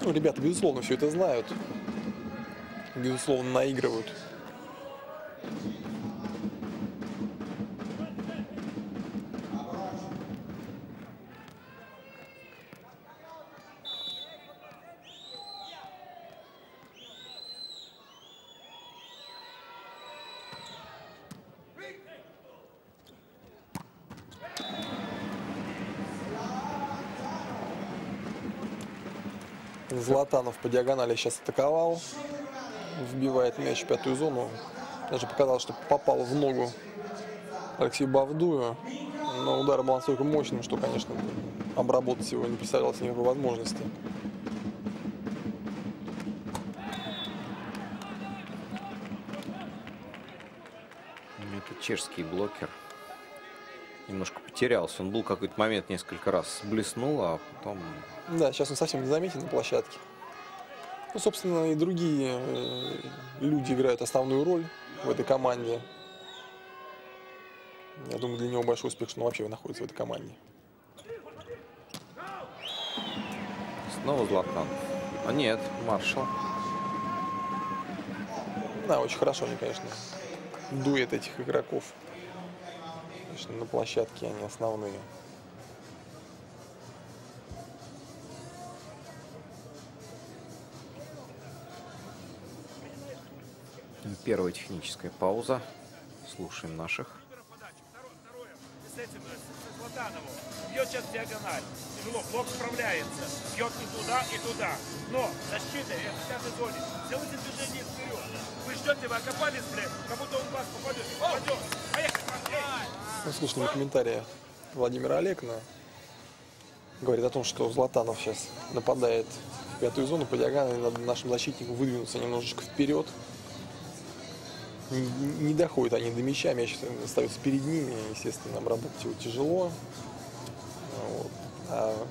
Ну, ребята, безусловно, все это знают. Безусловно, наигрывают. Златанов по диагонали сейчас атаковал. Вбивает мяч в пятую зону. Даже показалось, что попал в ногу Алексею Бавдую. Но удар был настолько мощным, что, конечно, обработать его не представлялось никакой возможности. Это чешский блокер. Немножко потерялся. Он был какой-то момент несколько раз блеснул, а потом Да, сейчас он совсем не заметен на площадке. Ну, собственно, и другие э, люди играют основную роль в этой команде. Я думаю, для него большой успех, что он вообще находится в этой команде. снова Златан. А нет, Маршал. Да, очень хорошо они, конечно, дует этих игроков. Конечно, на площадке они основные. Первая техническая пауза. Слушаем наших. Бьет сейчас диагональ. Тяжело, блок справляется. Бьет и туда, и туда. Но защита, это в пятой зоне. Сделайте движение вперед. Вы ждете, вы окопались, блядь, как будто он в вас попадет. Не попадет. Поехали! Мы слушали комментарии Владимира Олегна. Говорит о том, что Златанов сейчас нападает в пятую зону по диагонали, надо нашим защитникам выдвинуться немножечко вперед. Не, доходят они до мяча, мяч остается перед ними, естественно, нам работать его тяжело. Вот. А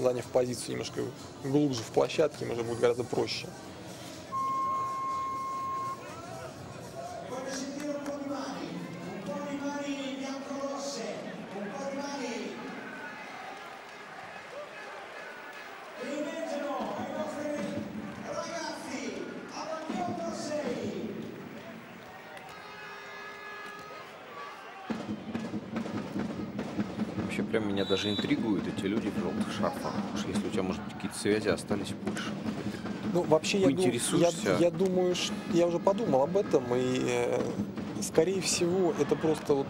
заняв позицию немножко глубже в площадке, уже будет гораздо проще. Эти люди в желтых шарфах. Что если у тебя, может какие-то связи остались в Польше. Ну, вообще, я, я, я думаю, что я уже подумал об этом, и, э, скорее всего, это просто вот...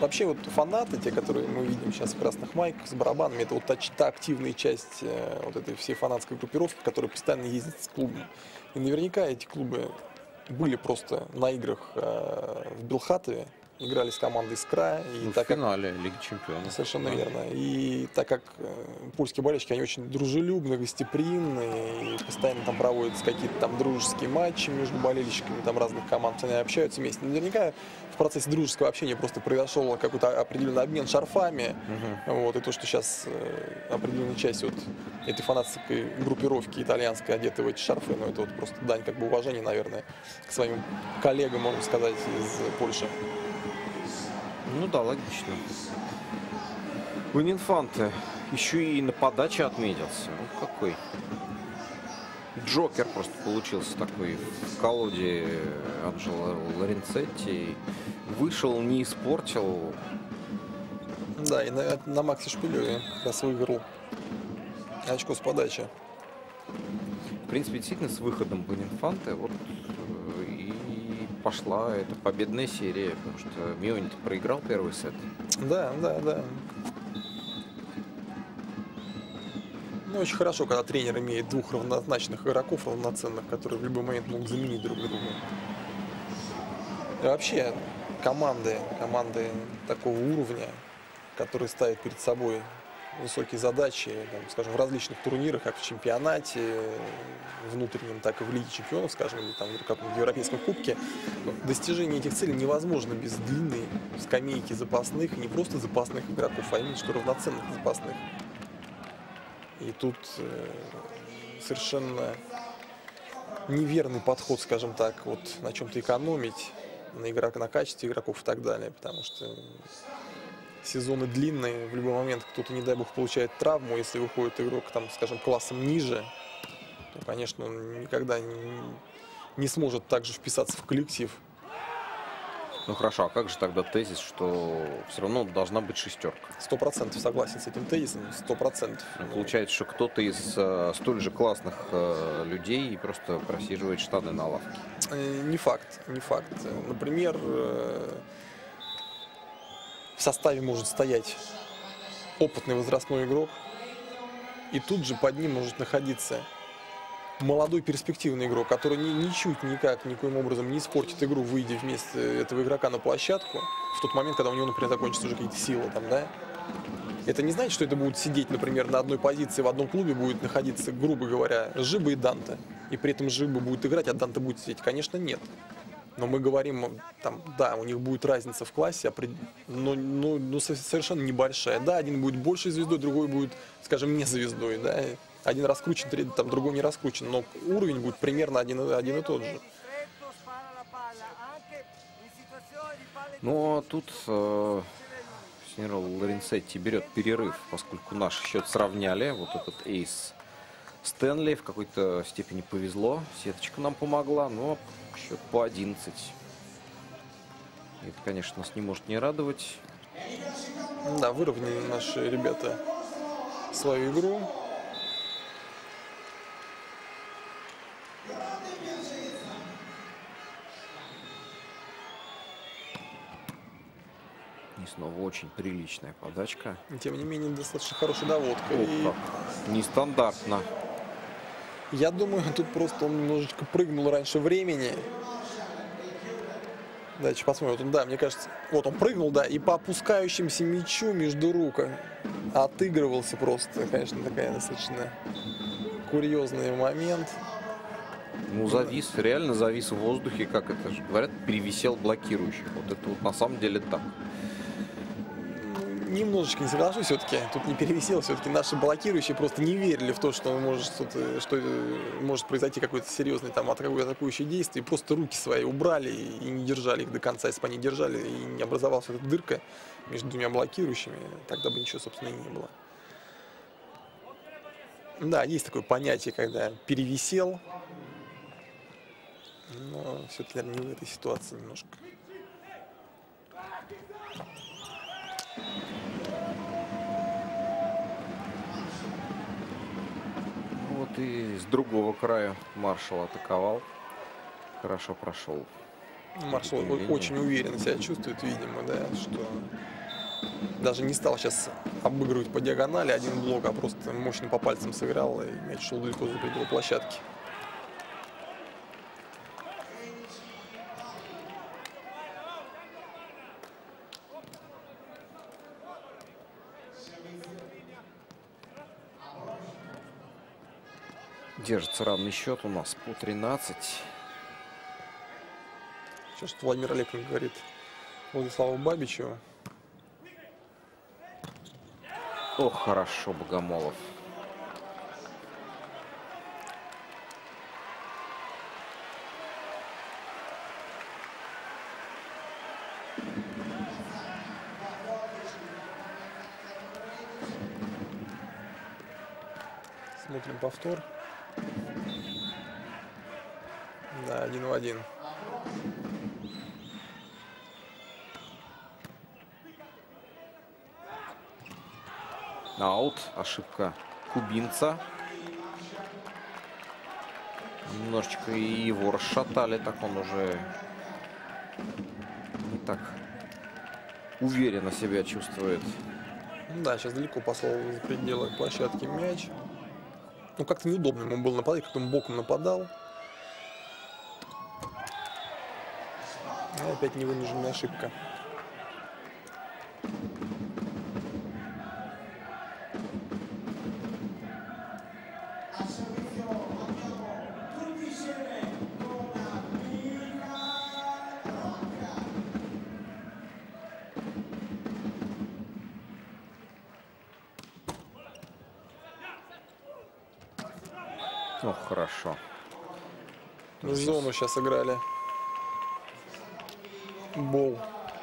Вообще вот фанаты, те, которые мы видим сейчас в красных майках с барабанами, это вот та, та активная часть э, вот этой всей фанатской группировки, которая постоянно ездит с клубом. И наверняка эти клубы были просто на играх э, в Белхатове, играли с командой с края. И Ну, в так как финале Лиги Чемпионов. Совершенно Да. верно. И так как э, польские болельщики, они очень дружелюбны, гостеприимны, и постоянно там проводятся какие-то там дружеские матчи между болельщиками там разных команд, они общаются вместе. Наверняка в процессе дружеского общения просто произошел какой-то определенный обмен шарфами. Вот, и то, что сейчас э, определенная часть вот этой фанатской группировки итальянской одеты в эти шарфы, ну это вот просто дань как бы уважения, наверное, к своим коллегам, можно сказать, из Польши. Ну да, логично. Инфанте еще и на подаче отметился. Ну какой. Джокер просто получился такой в колоде Анджело Лоренцетти. Вышел, не испортил. Да, и на, на Максе Шпилеве как раз выиграл очко с подачи. В принципе, действительно, с выходом Бонинфанте вот пошла эта победная серия, потому что Миони проиграл первый сет. Да, да, да. Ну, очень хорошо, когда тренер имеет двух равнозначных игроков, равноценных, которые в любой момент могут заменить друг друга. И вообще, команды, команды такого уровня, которые ставят перед собой высокие задачи, там, скажем, в различных турнирах, как в чемпионате внутреннем, так и в Лиге чемпионов, скажем, или там, как в Европейском кубке, достижение этих целей невозможно без длинной скамейки запасных, не просто запасных игроков, а именно что равноценных запасных. И тут э, совершенно неверный подход, скажем так, вот на чем-то экономить, на игрок, на качестве игроков и так далее, потому что сезоны длинные, в любой момент кто-то, не дай бог, получает травму, если выходит игрок, там, скажем, классом ниже, то, конечно, он никогда не, не сможет также вписаться в коллектив. Ну хорошо, а как же тогда тезис, что все равно должна быть шестерка? Сто процентов согласен с этим тезисом, сто процентов. Ну, Получается, что кто-то из э, столь же классных э, людей просто просиживает штаны на лавке. Э, Не факт, не факт. Например, э, в составе может стоять опытный возрастной игрок, и тут же под ним может находиться молодой перспективный игрок, который ни- ничуть никак, никоим образом не испортит игру, выйдя вместо этого игрока на площадку, в тот момент, когда у него, например, закончатся уже какие-то силы там, да? Это не значит, что это будут сидеть, например, на одной позиции в одном клубе будет находиться, грубо говоря, Жиба и Данте. И при этом Жиба будет играть, а Данте будет сидеть. Конечно, нет. Но мы говорим, там, да, у них будет разница в классе, опред- но, но, но со- совершенно небольшая. Да, один будет больше звездой, другой будет, скажем, не звездой, да. Один раскручен, там, другой не раскручен, но уровень будет примерно один, один и тот же. Stretto spara la palla anche in situazioni di palle Но тут э, Синерол Лоренцетти берет перерыв, поскольку наш счет сравняли. Вот этот эйс Стэнли в какой-то степени повезло. Сеточка нам помогла, но счет по 11. Это, конечно, нас не может не радовать. Да, выровняли наши ребята свою игру. И снова очень приличная подачка. И, Тем не менее, достаточно хорошая доводка. О, И как нестандартно. Я думаю, тут просто он немножечко прыгнул раньше времени. Дальше посмотрим. Вот да, мне кажется, вот он прыгнул, да, и по опускающимся мячу между рук отыгрывался просто. Конечно, такая достаточно курьезный момент. Ну, завис, реально завис в воздухе, как это же говорят, перевисел блокирующих. Вот это вот на самом деле так. Немножечко не соглашусь все-таки. Тут не перевисел, все-таки наши блокирующие просто не верили в то, что может, что, что может произойти какое-то серьезное там атакующее действие. Просто руки свои убрали и не держали их до конца. Если бы они держали и не образовалась эта дырка между двумя блокирующими, тогда бы ничего, собственно, и не было. Да, есть такое понятие, когда перевисел, но все-таки, наверное, не в этой ситуации немножко. Вот и с другого края маршал атаковал. Хорошо прошел. Маршал очень уверенно себя чувствует, видимо, да, что даже не стал сейчас обыгрывать по диагонали один блок, а просто мощно по пальцам сыграл, и мяч шел далеко за пределы площадки. Держится равный счет у нас по 13. Сейчас Владимир Олегович говорит Владиславу Бабичеву. Ох, хорошо, Богомолов. Смотрим повтор. Да, один в один. Аут. Ошибка кубинца. Немножечко его расшатали. Так он уже не так уверенно себя чувствует. Да, сейчас далеко послал за пределы площадки мяч. Ну, как-то неудобно ему было нападать, как он боком нападал. И опять невынужденная ошибка. Ох, хорошо. В зону сейчас играли. Бол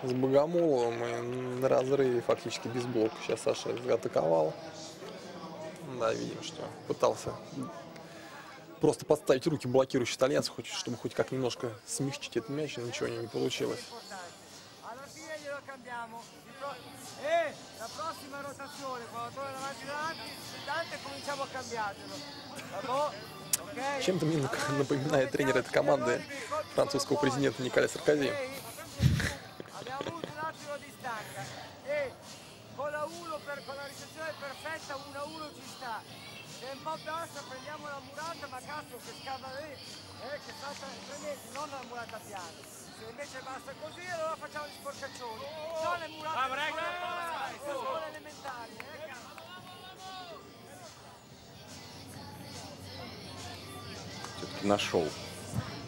с Богомоловым и на разрыве фактически без блока. Сейчас Саша атаковал. Да, видим, что пытался просто подставить руки блокирующий итальянцев, чтобы хоть как немножко смягчить этот мяч, но ничего не получилось. Чем-то мне напоминает тренер этой команды французского президента Николя Саркози.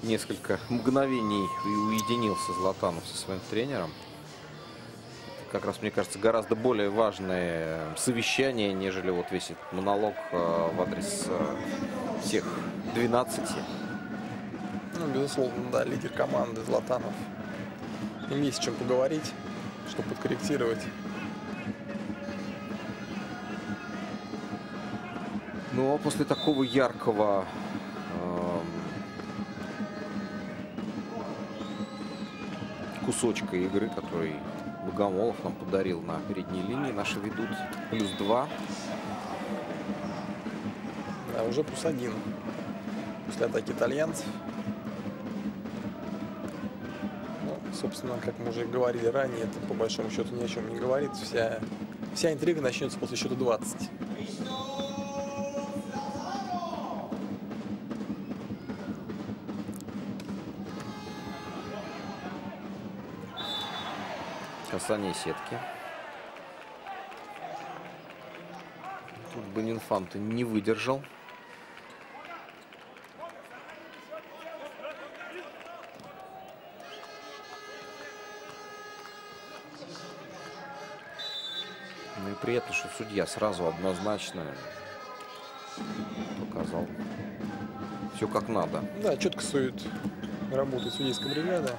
Несколько мгновений и уединился Златанов со своим тренером. Это как раз, мне кажется, гораздо более важное совещание, нежели вот весь этот монолог э, в адрес э, всех 12. Ну, безусловно, да, лидер команды Златанов. Им есть чем поговорить, что подкорректировать. Но после такого яркого кусочка игры, который Богомолов нам подарил на передней линии, наши ведут плюс два. Да, уже плюс один. После атаки итальянцев. Ну, собственно, как мы уже говорили ранее, это по большому счету ни о чем не говорит. Вся, вся интрига начнется после счета 20. Касание сетки. Тут Бенинфанта не выдержал. Ну и приятно, что судья сразу однозначно показал все как надо. Да, четко сует работает судейская бригада.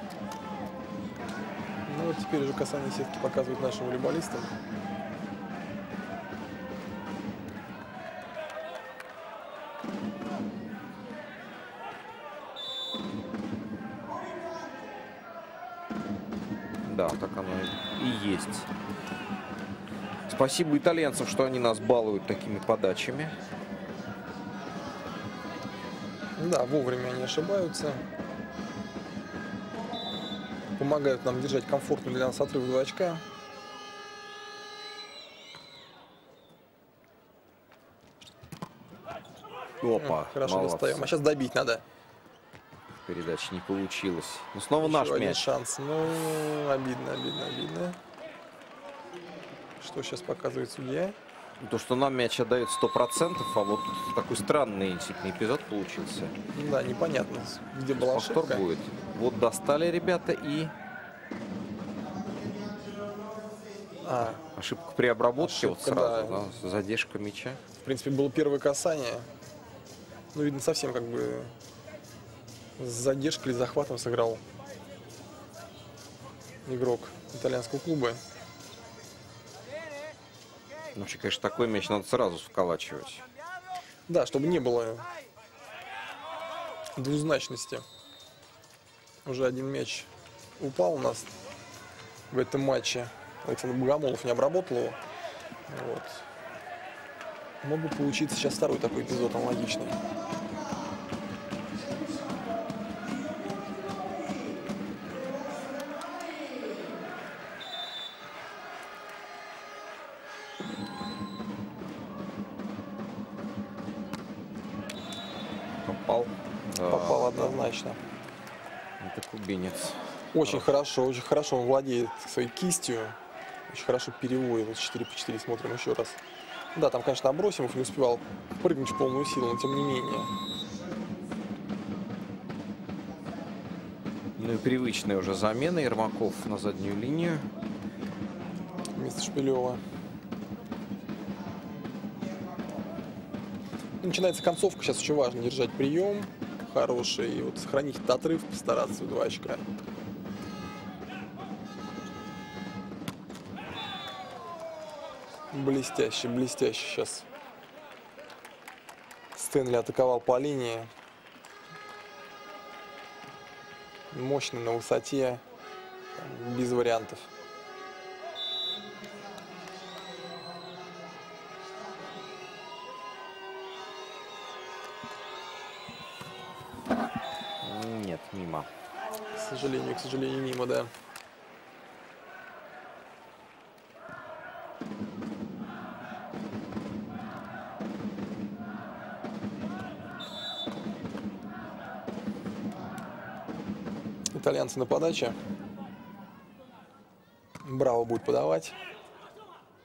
Вот теперь уже касание сетки показывают нашим волейболистам. Да, так оно и есть. Спасибо итальянцам, что они нас балуют такими подачами. Да, вовремя они ошибаются. Помогают нам держать комфортный для нас отрыв в 2 очка. Опа, Хорошо молодцы. достаем. А сейчас добить надо. Передача не получилась. Ну, снова Еще наш один мяч. шанс. Ну, обидно, обидно, обидно. Что сейчас показывает судья? То, что нам мяч отдает 100%, а вот такой странный действительно эпизод получился. Да, непонятно, где была Повтор ошибка. будет. Вот достали ребята и А, ошибка при обработке вот Ошибка, сразу, да. да, задержка мяча. в принципе, было первое касание. Ну, видно, совсем как бы с задержкой или захватом сыграл игрок итальянского клуба. Ну, Вообще, конечно, такой мяч надо сразу вколачивать. Да, чтобы не было двузначности. Уже один мяч упал у нас в этом матче. Александр Богомолов не обработал его. Вот. Мог бы получиться сейчас второй такой эпизод аналогичный. Очень хорошо, очень хорошо он владеет своей кистью. Очень хорошо переводит. Вот 4 по 4 смотрим еще раз. Да, там, конечно, Абросимов не успевал прыгнуть в полную силу, но тем не менее. Ну и привычная уже замена Ермаков на заднюю линию. вместо Шпилева. Начинается концовка, сейчас очень важно держать прием хороший, и вот сохранить этот отрыв, постараться в два очка. Блестяще, блестяще сейчас. Стэнли атаковал по линии. Мощный на высоте, без вариантов. Нет, мимо. К сожалению, к сожалению, мимо, да. Итальянцы на подаче. Браво будет подавать.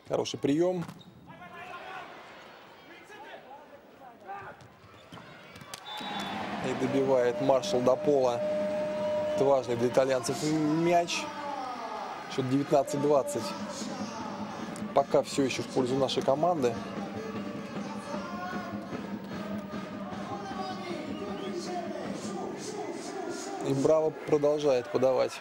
Хороший прием. И добивает маршал до пола. Это важный для итальянцев мяч. Счет 19-20. Пока все еще в пользу нашей команды. И Браво продолжает подавать.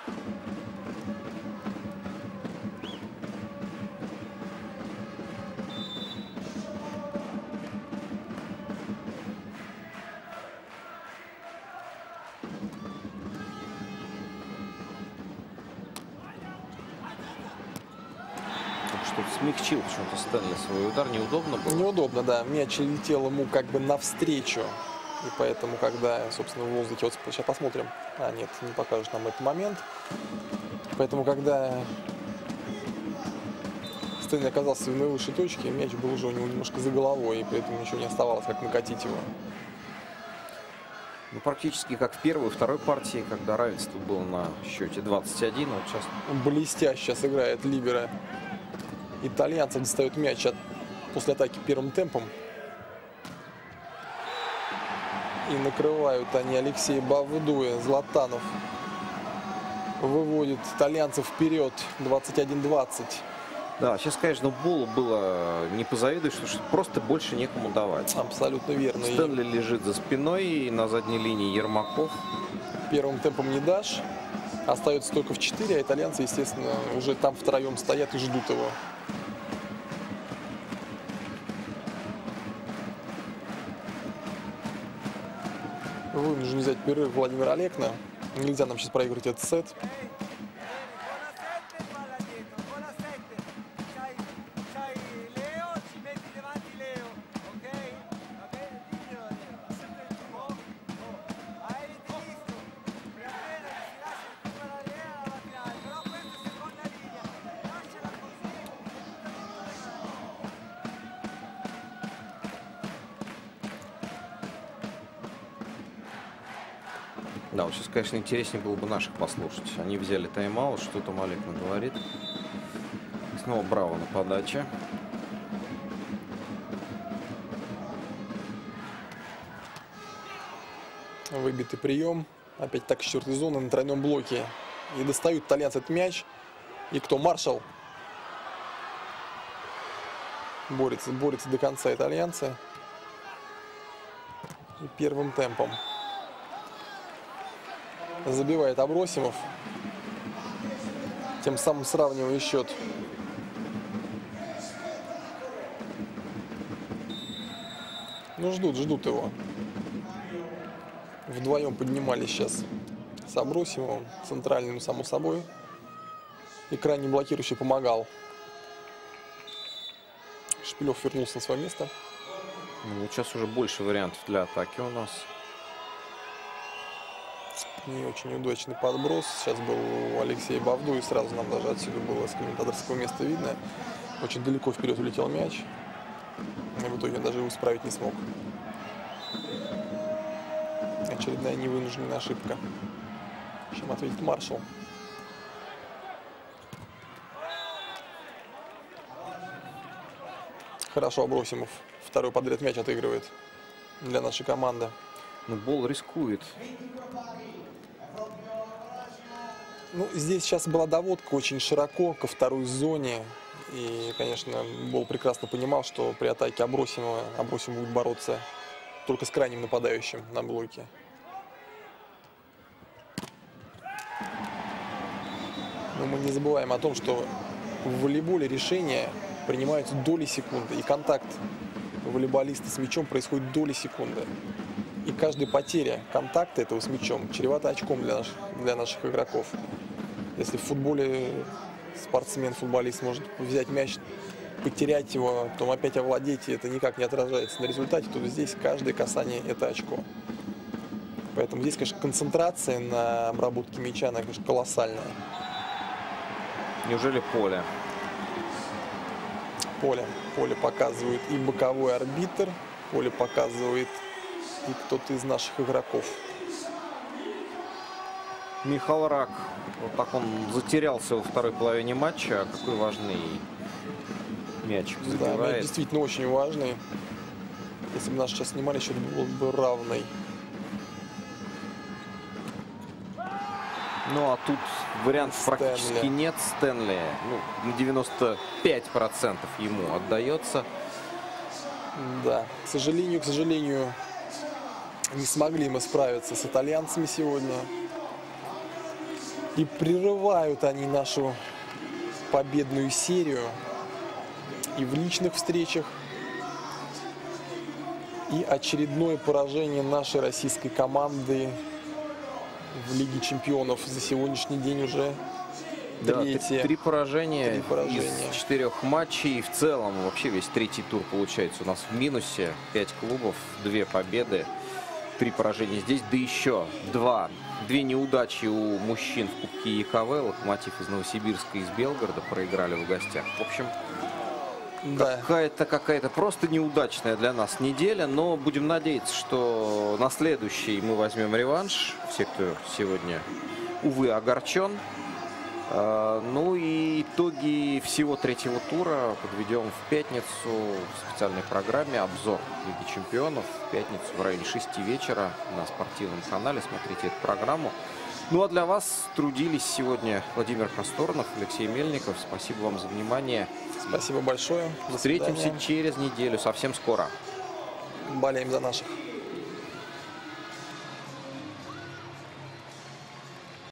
Так что смягчил почему-то Стэнли свой удар. Неудобно было. Неудобно, да. Мяч летел ему как бы навстречу. И поэтому, когда, собственно, в воздухе... Вот сейчас посмотрим. А, нет, не покажет нам этот момент. Поэтому, когда Стэнли оказался в наивысшей точке, мяч был уже у него немножко за головой, и поэтому ничего не оставалось, как накатить его. Ну, практически как в первой и второй партии, когда равенство было на счете 21. Вот сейчас Блестяще сыграет Либера. Итальянцы достают мяч от, после атаки первым темпом. И накрывают они Алексей Бавдуя. Златанов выводит итальянцев вперед 21-20. Да, сейчас, конечно, Болу было не позавидуешь, потому что просто больше некому давать. Абсолютно верно. Стэнли лежит за спиной, и на задней линии Ермаков. первым темпом не дашь. Остается только в 4, а итальянцы, естественно, уже там втроем стоят и ждут его. Взять перерыв Владимир Олекна. Нельзя нам сейчас проиграть этот сет. Конечно, интереснее было бы наших послушать. Они взяли тайм-аут, что там Олег говорит. Снова Браво на подаче. Выбитый прием. Опять так четвертой зоны на тройном блоке. И достают итальянцы этот мяч. И кто? Маршал. Борется, борется до конца итальянцы. И первым темпом. Забивает Абросимов. Тем самым сравнивая счет. Ну, ждут, ждут его. Вдвоем поднимались сейчас с Абросимовым, центральным, само собой. И крайне блокирующий помогал. Шпилев вернулся на свое место. Ну, сейчас уже больше вариантов для атаки у нас. Не очень удачный подброс. Сейчас был у Алексея Бавду, и сразу нам даже отсюда было с комментаторского места видно. Очень далеко вперед улетел мяч. И в итоге он даже его исправить не смог. Очередная невынужденная ошибка. Чем ответит Маршал. Хорошо, Абросимов. Второй подряд мяч отыгрывает для нашей команды. Ну, Бол рискует. Ну, здесь сейчас была доводка очень широко ко второй зоне. И, конечно, Бол прекрасно понимал, что при атаке Абросимова Абросимов будет бороться только с крайним нападающим на блоке. Но мы не забываем о том, что в волейболе решения принимаются доли секунды. И контакт волейболиста с мячом происходит доли секунды. И каждая потеря контакта этого с мячом чревата очком для наших, для наших игроков. Если в футболе спортсмен, футболист может взять мяч, потерять его, потом опять овладеть, и это никак не отражается на результате, то здесь каждое касание – это очко. Поэтому здесь, конечно, концентрация на обработке мяча, она, конечно, колоссальная. Неужели поле? Поле. Поле показывает и боковой арбитр, поле показывает и кто-то из наших игроков. Михал Рак. Вот так он затерялся во второй половине матча. Какой важный мячик Да, мяч забивает. действительно очень важный. Если бы нас сейчас снимали, счет был бы равный. Ну, а тут вариантов Стэнли. практически нет. Стэнли, ну, на 95% ему отдается. Да, к сожалению, к сожалению, не смогли мы справиться с итальянцами сегодня. И прерывают они нашу победную серию и в личных встречах, и очередное поражение нашей российской команды в Лиге чемпионов за сегодняшний день уже Да, три, третье. три поражения, Три поражения. из четырех матчей. В целом, вообще весь третий тур получается у нас в минусе. Пять клубов, две победы, три поражения здесь. Да еще два. Две неудачи у мужчин в Кубке ЕКВ. Локомотив из Новосибирска и из Белгорода проиграли в гостях. В общем, Да. Какая-то какая-то просто неудачная для нас неделя, но будем надеяться, что на следующий мы возьмем реванш. Все, кто сегодня, увы, огорчен. А, Ну и итоги всего третьего тура подведем в пятницу в специальной программе «Обзор Лиги Чемпионов». В пятницу в районе 6 вечера на спортивном канале. Смотрите эту программу. Ну а для вас трудились сегодня Владимир Косторнов, Алексей Мельников. Спасибо вам за внимание. Спасибо большое. Встретимся через неделю, совсем скоро. Болеем за наших.